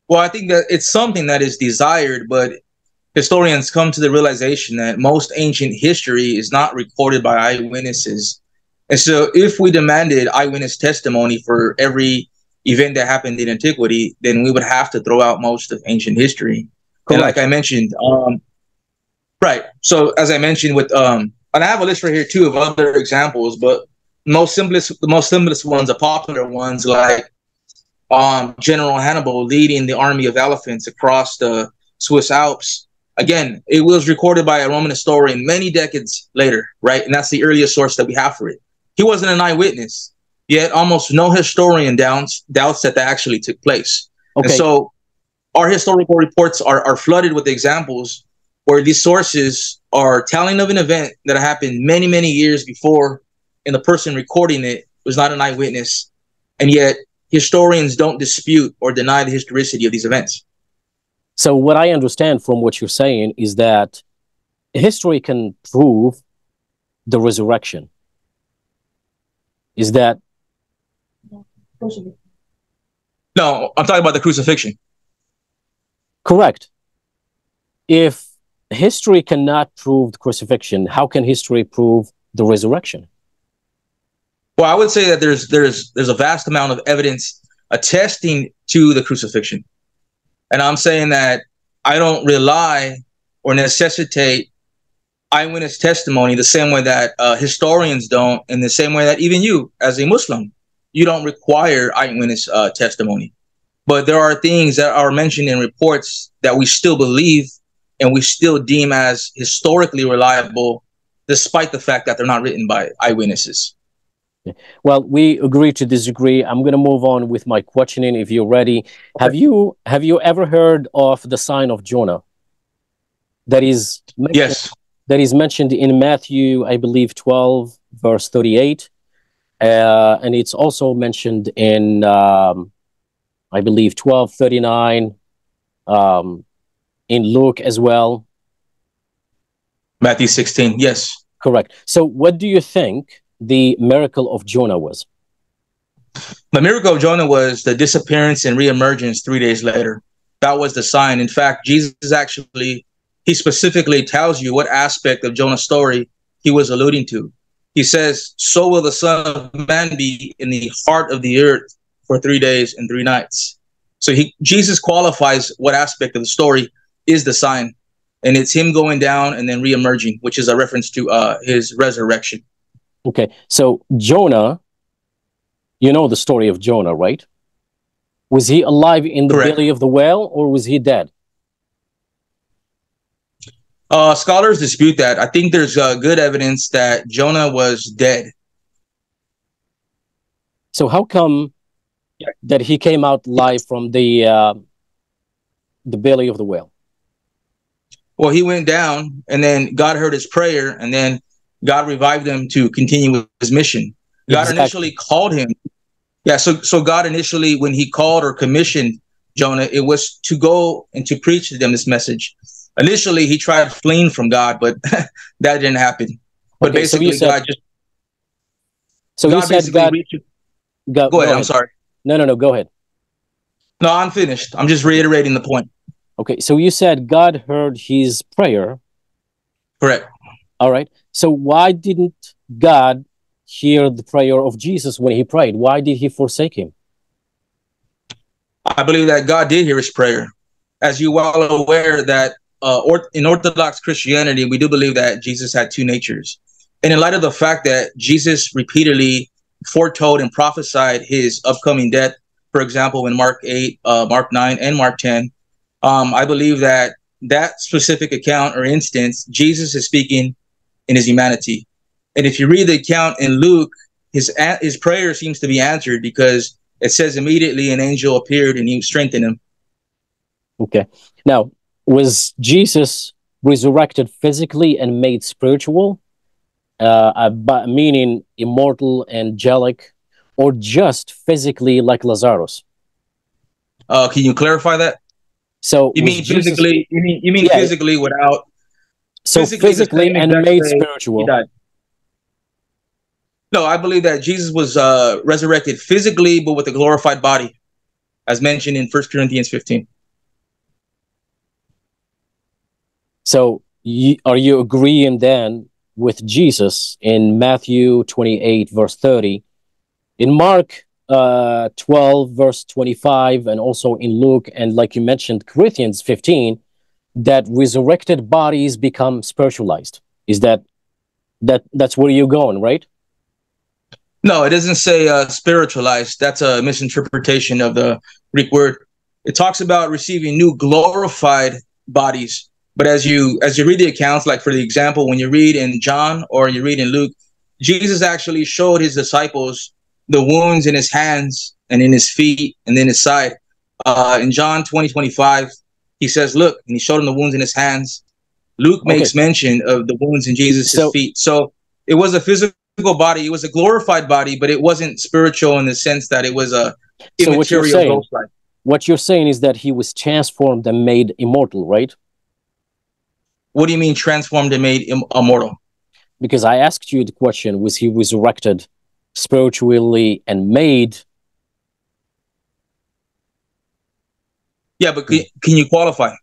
Well, I think that it's something that is desired, but historians come to the realization that most ancient history is not recorded by eyewitnesses. And so, if we demanded eyewitness testimony for every event that happened in antiquity, then we would have to throw out most of ancient history. And like I mentioned, um, right. So as I mentioned with um, and I have a list right here too of other examples, but most simplest, the most simplest ones, the popular ones, like um, General Hannibal leading the army of elephants across the Swiss Alps. Again, it was recorded by a Roman historian many decades later, right? And that's the earliest source that we have for it. He wasn't an eyewitness, yet almost no historian doubts doubts that that actually took place. Okay. And so our historical reports are, are flooded with examples where these sources are telling of an event that happened many, many years before, and the person recording it was not an eyewitness. And yet historians don't dispute or deny the historicity of these events. So what I understand from what you're saying is that history can prove the resurrection. Is that No, I'm talking about the crucifixion. correct? If history cannot prove the crucifixion, how can history prove the resurrection? Well, I would say that there's there's there's a vast amount of evidence attesting to the crucifixion. And I'm saying that I don't rely or necessitate eyewitness testimony the same way that uh, historians don't, in the same way that even you, as a Muslim, you don't require eyewitness uh, testimony. But there are things that are mentioned in reports that we still believe and we still deem as historically reliable despite the fact that they're not written by eyewitnesses. Well, we agree to disagree. I'm going to move on with my questioning. If you're ready, have you have you ever heard of the sign of Jonah? That is yes. That is mentioned in Matthew, I believe, 12 verse 38, uh, and it's also mentioned in um, I believe 12 39 um, in Luke as well. Matthew 16, yes. Correct. So, what do you think the miracle of Jonah was? The miracle of Jonah was the disappearance and reemergence three days later. That was the sign. In fact, Jesus actually, he specifically tells you what aspect of Jonah's story he was alluding to. He says, So will the Son of Man be in the heart of the earth for three days and three nights. So he Jesus qualifies what aspect of the story is the sign. And it's him going down and then reemerging, which is a reference to uh, his resurrection. Okay, so Jonah, you know the story of Jonah, right? Was he alive in the Correct. belly of the whale or was he dead? Uh, scholars dispute that. I think there's uh, good evidence that Jonah was dead. So how come that he came out live from the uh, the belly of the whale? Well, he went down, and then God heard his prayer, and then God revived him to continue with his mission. God Exactly. initially called him. Yeah, so so God initially, when He called or commissioned Jonah, it was to go and to preach to them this message. Initially, he tried fleeing from God, but <laughs> that didn't happen. But Okay, so you basically, said- God just So you God said basically God. God Go ahead. I'm sorry. No, no, no. Go ahead. No, I'm finished. I'm just reiterating the point. Okay, so you said God heard his prayer. Correct. All right. So why didn't God hear the prayer of Jesus when he prayed? Why did he forsake him? I believe that God did hear his prayer. As you well aware that uh, or, in Orthodox Christianity, we do believe that Jesus had two natures. And in light of the fact that Jesus repeatedly foretold and prophesied his upcoming death, for example, in Mark 8, uh, Mark 9, and Mark 10, um, I believe that that specific account or instance, Jesus is speaking in his humanity. And if you read the account in Luke, his his prayer seems to be answered because it says immediately an angel appeared and he strengthened him. Okay. Now, was Jesus resurrected physically and made spiritual, uh, uh, meaning immortal, angelic, or just physically like Lazarus? Uh, can you clarify that? So You mean Jesus- physically? You mean you mean Yeah. physically without So physically physically and made spiritual. No, I believe that Jesus was uh, resurrected physically, but with a glorified body, as mentioned in First Corinthians 15. So you, are you agreeing then with Jesus in Matthew 28, verse 30, in Mark uh, 12, verse 25, and also in Luke, and like you mentioned, Corinthians 15, that resurrected bodies become spiritualized? Is that that that's where you're going, right? No, it doesn't say uh, spiritualized. That's a misinterpretation of the Greek word. It talks about receiving new glorified bodies. But as you as you read the accounts, like for the example, when you read in John or you read in Luke, Jesus actually showed his disciples the wounds in his hands and in his feet and in his side. Uh, in John 20, 25, he says, Look, and he showed him the wounds in his hands. Luke Okay. makes mention of the wounds in Jesus' So- feet. So it was a physical body, it was a glorified body, but it wasn't spiritual in the sense that it was a So what you're saying-. What you're saying is that he was transformed and made immortal, right? What do you mean transformed and made Im- immortal? Because I asked you the question: Was he resurrected spiritually and made? Yeah, but can, can you qualify?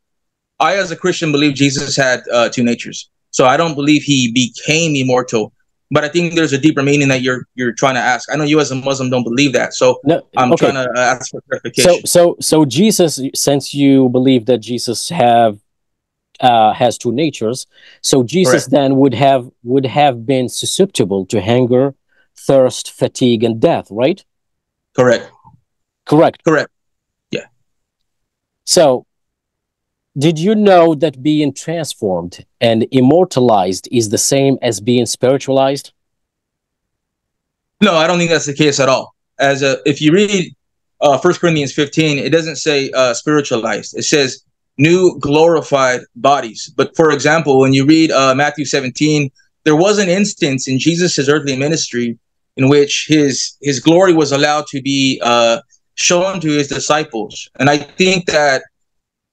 I, as a Christian, believe Jesus had uh, two natures. So I don't believe he became immortal. But I think there's a deeper meaning that you're you're trying to ask. I know you as a Muslim don't believe that, so No, I'm okay. trying to uh, ask for clarification. so so so jesus since you believe that jesus have uh has two natures so jesus Correct. then would have would have been susceptible to hunger thirst fatigue and death right Correct. correct Correct. Yeah. So did you know that being transformed and immortalized is the same as being spiritualized? No, I don't think that's the case at all. As a, if you read uh, 1 Corinthians 15, it doesn't say uh, spiritualized. It says new glorified bodies. But for example, when you read uh, Matthew 17, there was an instance in Jesus' earthly ministry in which his his glory was allowed to be uh, shown to his disciples, and I think that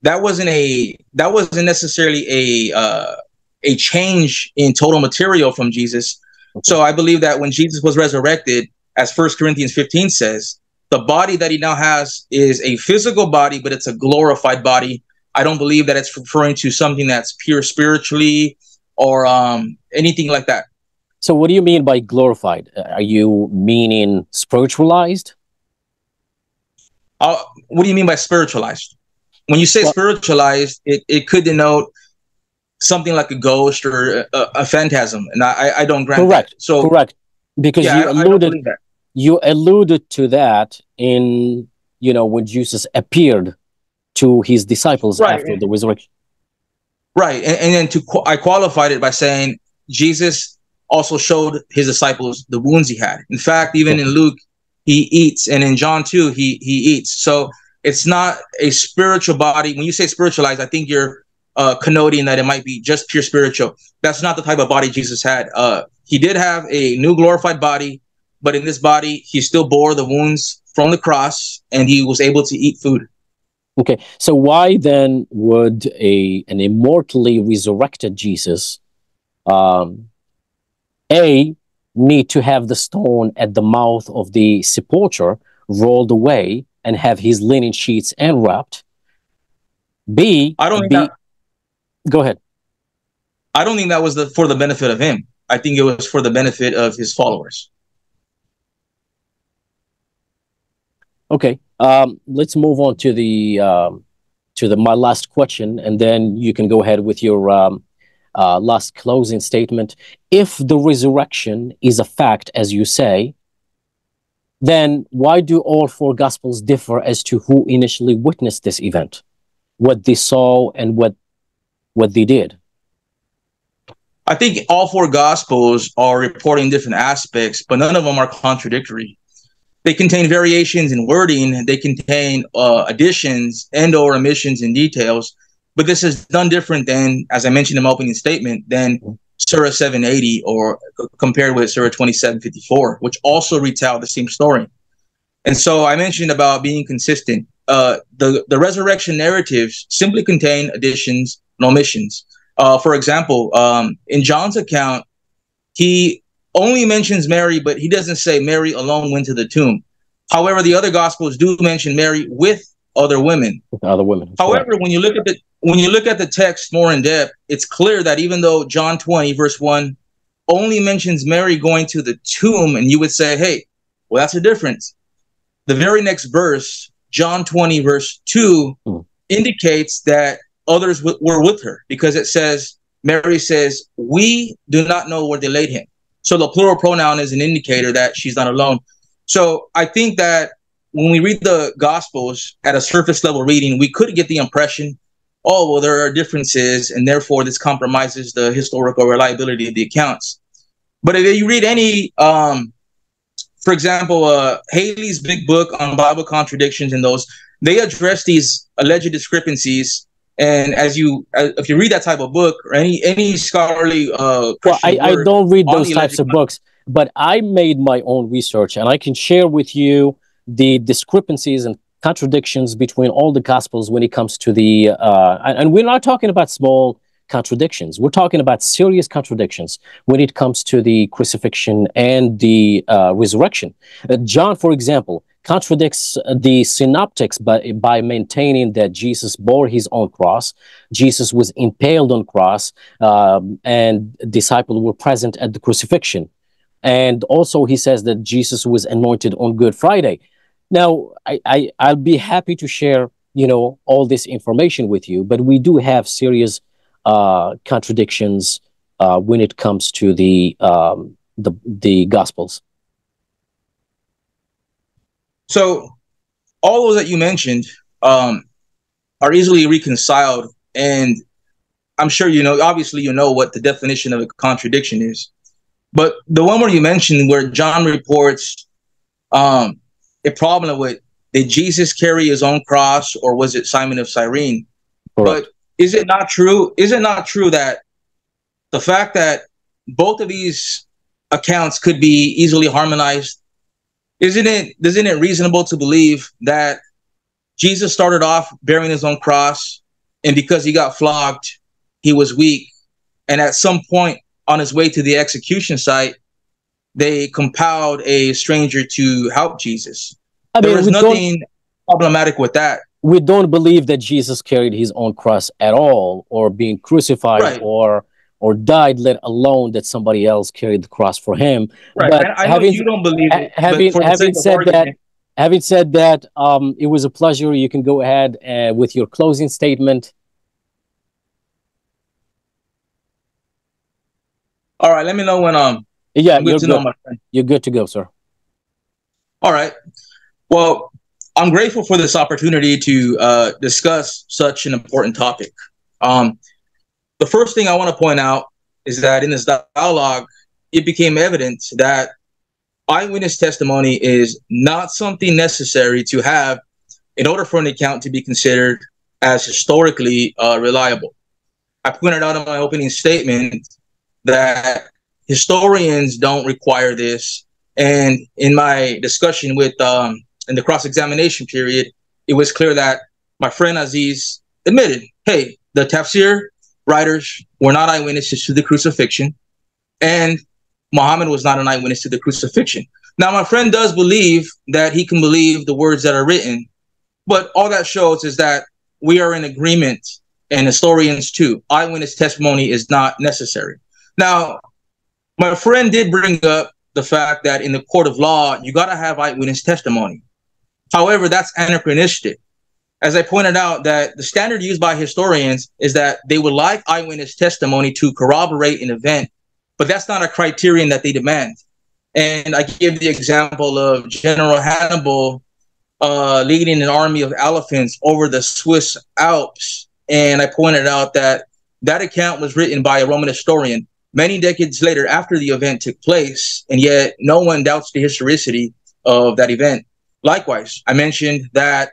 that wasn't a that wasn't necessarily a uh, a change in total material from Jesus. So I believe that when Jesus was resurrected, as First Corinthians 15 says, the body that he now has is a physical body, but it's a glorified body. I don't believe that it's referring to something that's pure spiritually or um, anything like that. So, what do you mean by glorified? Are you meaning spiritualized? Uh, what do you mean by spiritualized? When you say well, spiritualized, it, it could denote something like a ghost or a, a phantasm, and I, I don't grant correct. That. So correct, because yeah, you alluded you alluded to that in you know when Jesus appeared to his disciples right. after the resurrection. Right, and, and then to I qualified it by saying Jesus also showed his disciples the wounds he had. In fact, even in Luke, he eats, and in John too, he he eats. So it's not a spiritual body. When you say spiritualized, I think you're uh, connoting that it might be just pure spiritual. That's not the type of body Jesus had. Uh, he did have a new glorified body, but in this body, he still bore the wounds from the cross, and he was able to eat food. Okay, so why then would a an immortally resurrected Jesus, um, a need to have the stone at the mouth of the sepulchre rolled away and have his linen sheets unwrapped? B, I don't. B, that, go ahead. I don't think that was the for the benefit of him. I think it was for the benefit of his followers. Okay, um, let's move on to the um, to the my last question, and then you can go ahead with your um, uh, last closing statement. If the resurrection is a fact, as you say, then why do all four gospels differ as to who initially witnessed this event, what they saw, and what what they did? I think all four gospels are reporting different aspects, but none of them are contradictory they contain variations in wording they contain uh, additions and or omissions in details but this is none different than as i mentioned in my opening statement than surah 780 or compared with surah 2754 which also retell the same story. And so i mentioned about being consistent. Uh, the, the resurrection narratives simply contain additions and omissions. Uh, for example um, in john's account he only mentions Mary, but he doesn't say Mary alone went to the tomb. However, the other gospels do mention Mary with other women. With other women. However, when you look at the when you look at the text more in depth, it's clear that even though John 20 verse 1 only mentions Mary going to the tomb, and you would say, hey, well, that's a difference. The very next verse, John 20 verse 2, hmm. indicates that others w- were with her because it says, Mary says, we do not know where they laid him. So the plural pronoun is an indicator that she's not alone. So I think that when we read the Gospels at a surface level reading, we could get the impression, oh, well, there are differences, and therefore this compromises the historical reliability of the accounts. But if you read any, um, for example, uh, Halley's big book on Bible contradictions and those, they address these alleged discrepancies and as you, uh, if you read that type of book or any any scholarly, uh, well, I, I don't read those types of books, but I made my own research, and I can share with you the discrepancies and contradictions between all the gospels when it comes to the, uh, and, and we're not talking about small contradictions. We're talking about serious contradictions when it comes to the crucifixion and the uh, resurrection. Uh, John, for example, contradicts the synoptics by, by maintaining that Jesus bore his own cross, Jesus was impaled on cross, um, and disciples were present at the crucifixion. And also, he says that Jesus was anointed on Good Friday. Now, I, I, I'll be happy to share, you know, all this information with you, but we do have serious uh, contradictions uh, when it comes to the um, the the Gospels. So all those that you mentioned um, are easily reconciled and I'm sure you know, obviously, you know what the definition of a contradiction is. But the one where you mentioned where John reports um, a problem with did Jesus carry his own cross or was it Simon of Cyrene? Correct. But is it not true? Is it not true that the fact that both of these accounts could be easily harmonized? Isn't it isn't it reasonable to believe that Jesus started off bearing his own cross, and because he got flogged, he was weak, and at some point on his way to the execution site, they compelled a stranger to help Jesus. I mean, there was nothing problematic with that. We don't believe that Jesus carried his own cross at all, or being crucified, right. or or died, let alone that somebody else carried the cross for him. Right. But I having, you don't believe it. Having, having said that, having said that, um, it was a pleasure. You can go ahead uh, with your closing statement. All right. Let me know when um. Yeah, you're good. Know, you're good to go, sir. All right. Well, I'm grateful for this opportunity to uh, discuss such an important topic. Um, the first thing I want to point out is that in this dialogue, it became evident that eyewitness testimony is not something necessary to have in order for an account to be considered as historically uh, reliable. I pointed out in my opening statement that historians don't require this. And in my discussion with, um, in the cross examination period, it was clear that my friend Aziz admitted, hey, the tafsir writers were not eyewitnesses to the crucifixion, and Muhammad was not an eyewitness to the crucifixion. Now, my friend does believe that he can believe the words that are written, but all that shows is that we are in agreement, and historians too. Eyewitness testimony is not necessary. Now, my friend did bring up the fact that in the court of law, you got to have eyewitness testimony. However, that's anachronistic as I pointed out, that the standard used by historians is that they would like eyewitness testimony to corroborate an event, but that's not a criterion that they demand. And I give the example of General Hannibal uh, leading an army of elephants over the Swiss Alps. And I pointed out that that account was written by a Roman historian many decades later after the event took place, and yet no one doubts the historicity of that event. Likewise, I mentioned that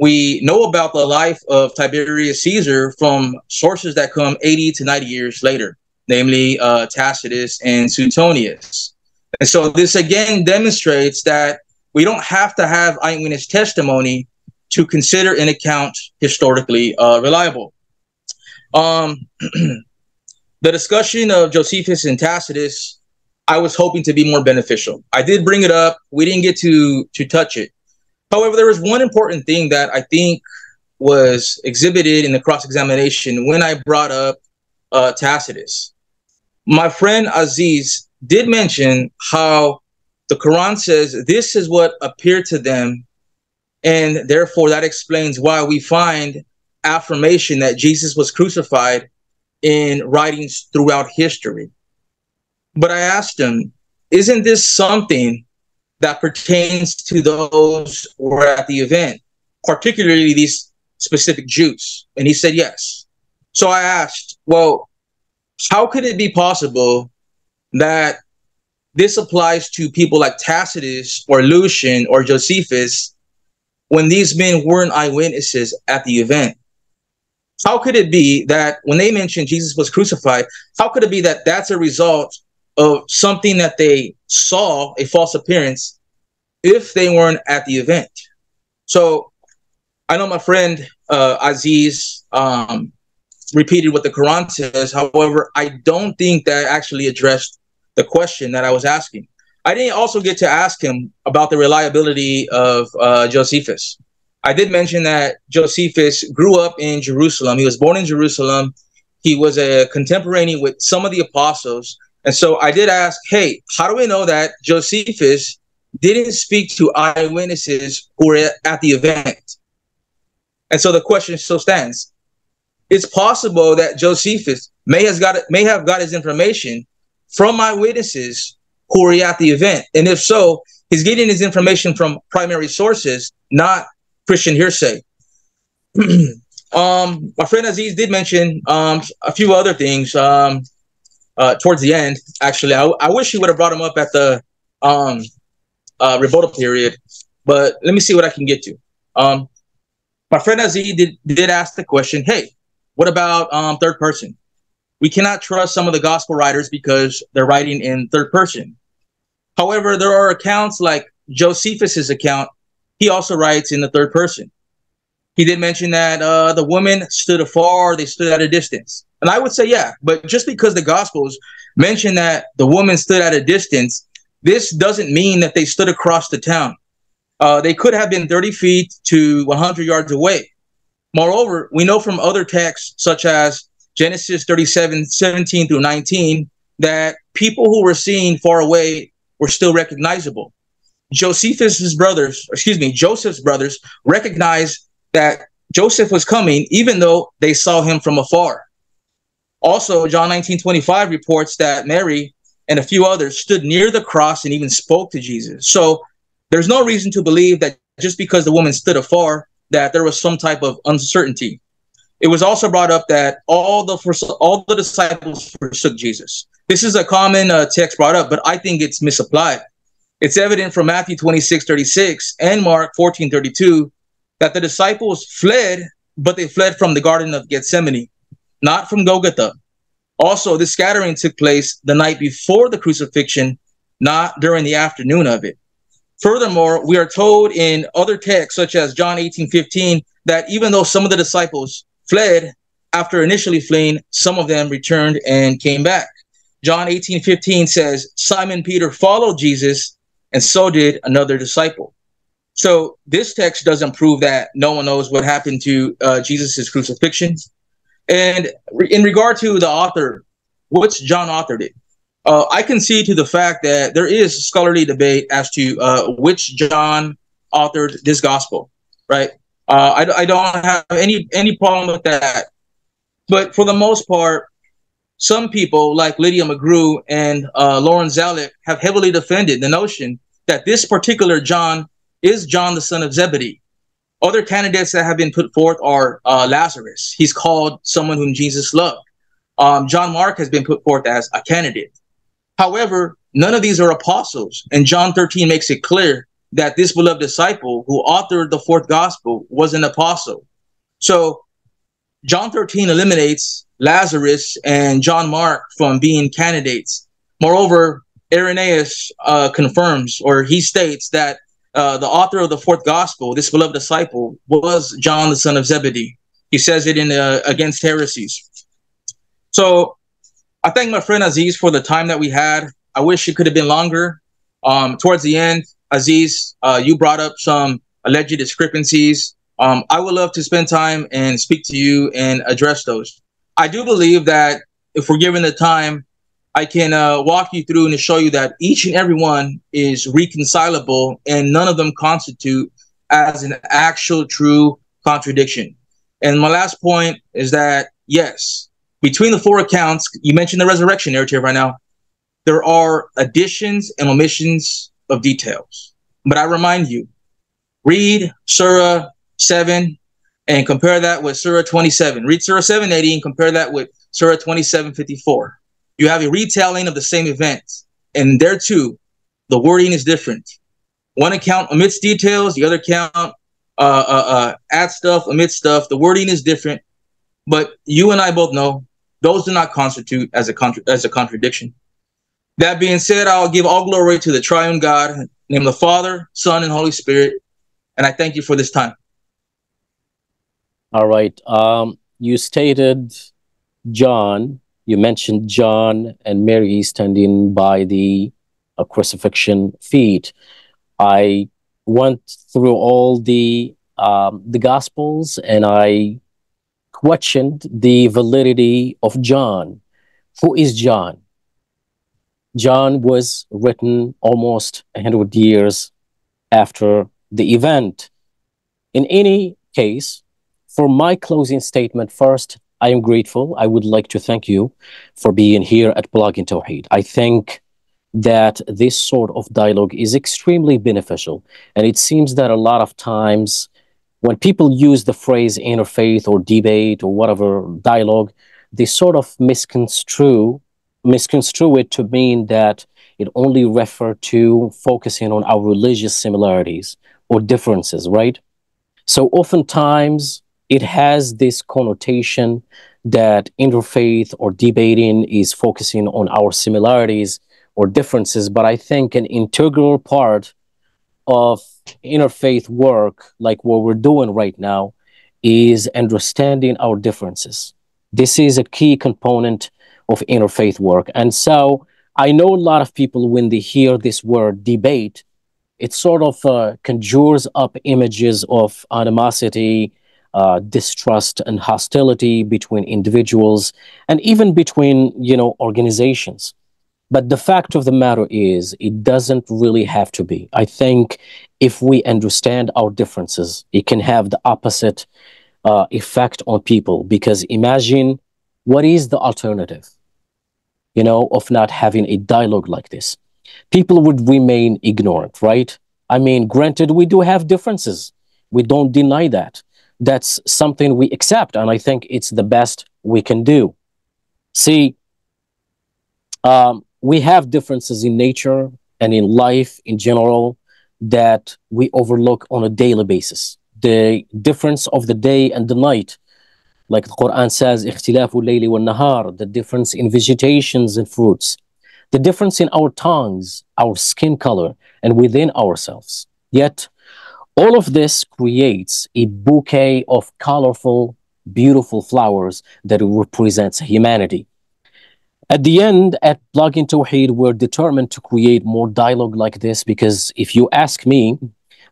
we know about the life of Tiberius Caesar from sources that come 80 to 90 years later, namely uh, Tacitus and Suetonius. And so this again demonstrates that we don't have to have eyewitness testimony to consider an account historically uh, reliable. Um, <clears throat> the discussion of Josephus and Tacitus, I was hoping to be more beneficial. I did bring it up. We didn't get to to touch it. However, there was one important thing that I think was exhibited in the cross examination when I brought up uh, Tacitus. My friend Aziz did mention how the Quran says this is what appeared to them, and therefore that explains why we find affirmation that Jesus was crucified in writings throughout history. But I asked him, isn't this something that pertains to those who were at the event, particularly these specific Jews? And he said yes. So I asked, well, how could it be possible that this applies to people like Tacitus or Lucian or Josephus when these men weren't eyewitnesses at the event? How could it be that when they mentioned Jesus was crucified, how could it be that that's a result of something that they saw a false appearance if they weren't at the event. So I know my friend uh, Aziz um, repeated what the Quran says. However, I don't think that actually addressed the question that I was asking. I didn't also get to ask him about the reliability of uh, Josephus. I did mention that Josephus grew up in Jerusalem. He was born in Jerusalem. He was a contemporary with some of the apostles. And so I did ask, hey, how do we know that Josephus didn't speak to eyewitnesses who were at the event? And so the question still stands. It's possible that Josephus may has got may have got his information from eyewitnesses who were at the event. And if so, he's getting his information from primary sources, not Christian hearsay. <clears throat> um, my friend Aziz did mention um, a few other things um, uh, towards the end. Actually, I, I wish he would have brought him up at the um, uh, rebuttal period, but let me see what I can get to. Um, my friend Aziz did, did ask the question, hey, what about um, third person? We cannot trust some of the gospel writers because they're writing in third person. However, there are accounts like Josephus's account. He also writes in the third person. He did mention that uh, the woman stood afar, they stood at a distance. And I would say, yeah, but just because the Gospels mention that the woman stood at a distance, this doesn't mean that they stood across the town. Uh, they could have been 30 feet to 100 yards away. Moreover, we know from other texts, such as Genesis 37, 17 through 19, that people who were seen far away were still recognizable. Josephus' brothers, excuse me, Joseph's brothers recognized that Joseph was coming, even though they saw him from afar. Also, John 19 25 reports that Mary and a few others stood near the cross and even spoke to Jesus. So there's no reason to believe that just because the woman stood afar, that there was some type of uncertainty. It was also brought up that all the all the disciples forsook Jesus. This is a common uh, text brought up, but I think it's misapplied. It's evident from Matthew 26, 36 and Mark 14, 32 that the disciples fled, but they fled from the Garden of Gethsemane, not from Golgotha. Also, this scattering took place the night before the crucifixion, not during the afternoon of it. Furthermore, we are told in other texts, such as John 18 15, that even though some of the disciples fled after initially fleeing, some of them returned and came back. John 18 15 says, Simon Peter followed Jesus, and so did another disciple. So this text doesn't prove that no one knows what happened to uh, Jesus' crucifixion. And re- in regard to the author, what's John authored it? Uh, I can see to the fact that there is scholarly debate as to uh, which John authored this gospel, right? Uh, I, I don't have any any problem with that. But for the most part, some people like Lydia McGrew and uh, Lauren Zalek have heavily defended the notion that this particular John is John the son of Zebedee. Other candidates that have been put forth are uh, Lazarus. He's called someone whom Jesus loved. Um, John Mark has been put forth as a candidate. However, none of these are apostles. And John 13 makes it clear that this beloved disciple who authored the fourth gospel was an apostle. So John 13 eliminates Lazarus and John Mark from being candidates. Moreover, Irenaeus uh, confirms or he states that uh, the author of the fourth gospel, this beloved disciple, was John the son of Zebedee. He says it in uh, Against Heresies. So I thank my friend Aziz for the time that we had. I wish it could have been longer. Um, towards the end, Aziz, uh, you brought up some alleged discrepancies. Um, I would love to spend time and speak to you and address those. I do believe that if we're given the time, I can uh, walk you through and show you that each and every one is reconcilable and none of them constitute as an actual true contradiction. And my last point is that, yes, between the four accounts, you mentioned the resurrection narrative right now, there are additions and omissions of details. But I remind you, read Surah 7 and compare that with Surah 27. Read Surah 780 and compare that with Surah 2754 you have a retelling of the same event. And there too, the wording is different. One account omits details, the other account uh, uh, uh, adds stuff, omits stuff. The wording is different. But you and I both know those do not constitute as a contra- as a contradiction. That being said, I'll give all glory to the triune God, name the Father, Son, and Holy Spirit. And I thank you for this time. All right. Um, you stated John you mentioned John and Mary standing by the uh, crucifixion feet. I went through all the um, the Gospels and I questioned the validity of John. Who is John? John was written almost 100 years after the event. In any case, for my closing statement first, I am grateful. I would like to thank you for being here at Blogging Tawheed. I think that this sort of dialogue is extremely beneficial. And it seems that a lot of times when people use the phrase interfaith or debate or whatever dialogue, they sort of misconstrue misconstrue it to mean that it only refer to focusing on our religious similarities or differences, right? So oftentimes it has this connotation that interfaith or debating is focusing on our similarities or differences, but I think an integral part of interfaith work, like what we're doing right now, is understanding our differences. This is a key component of interfaith work. And so I know a lot of people, when they hear this word debate, it sort of uh, conjures up images of animosity, uh, distrust, and hostility between individuals and even between, you know, organizations. But the fact of the matter is, it doesn't really have to be. I think if we understand our differences, it can have the opposite uh, effect on people. Because imagine what is the alternative, you know, of not having a dialogue like this? People would remain ignorant, right? I mean, granted, we do have differences. We don't deny that That's something we accept, and I think it's the best we can do. See, um, we have differences in nature and in life in general that we overlook on a daily basis. The difference of the day and the night, like the Quran says, اختلاف الليل والنهار, the difference in vegetations and fruits, the difference in our tongues, our skin color, and within ourselves. Yet, all of this creates a bouquet of colorful, beautiful flowers that represents humanity. At the end, at Blogging Tawheed, we're determined to create more dialogue like this because if you ask me,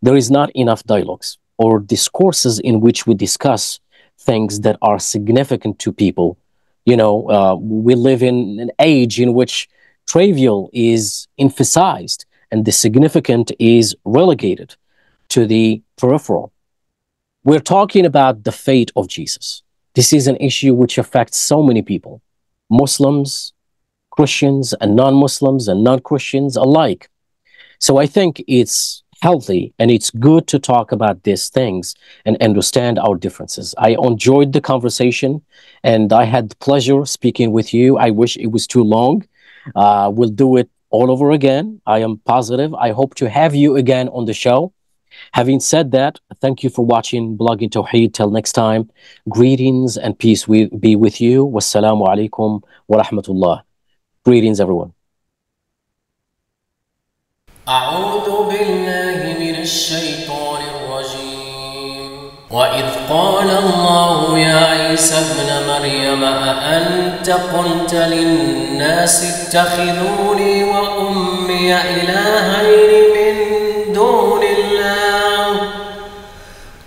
there is not enough dialogues or discourses in which we discuss things that are significant to people. You know, uh, we live in an age in which trivial is emphasized and the significant is relegated to the peripheral. We're talking about the fate of Jesus. This is an issue which affects so many people. Muslims, Christians, and non Muslims and non Christians alike. So I think it's healthy and it's good to talk about these things and understand our differences. I enjoyed the conversation and I had the pleasure speaking with you. I wish it was too long. Uh, we'll do it all over again. I am positive. I hope to have you again on the show. Having said that, thank you for watching Blogging Tawheed. Till next time, greetings and peace be with you. Wassalamu alaikum wa rahmatullah. Greetings, everyone. أعوذ بالله من الشيطان الرجيم وإذ قال الله يا عيسى ابن مريم أأنت قلت للناس اتخذوني وأمي إلهين من دون الله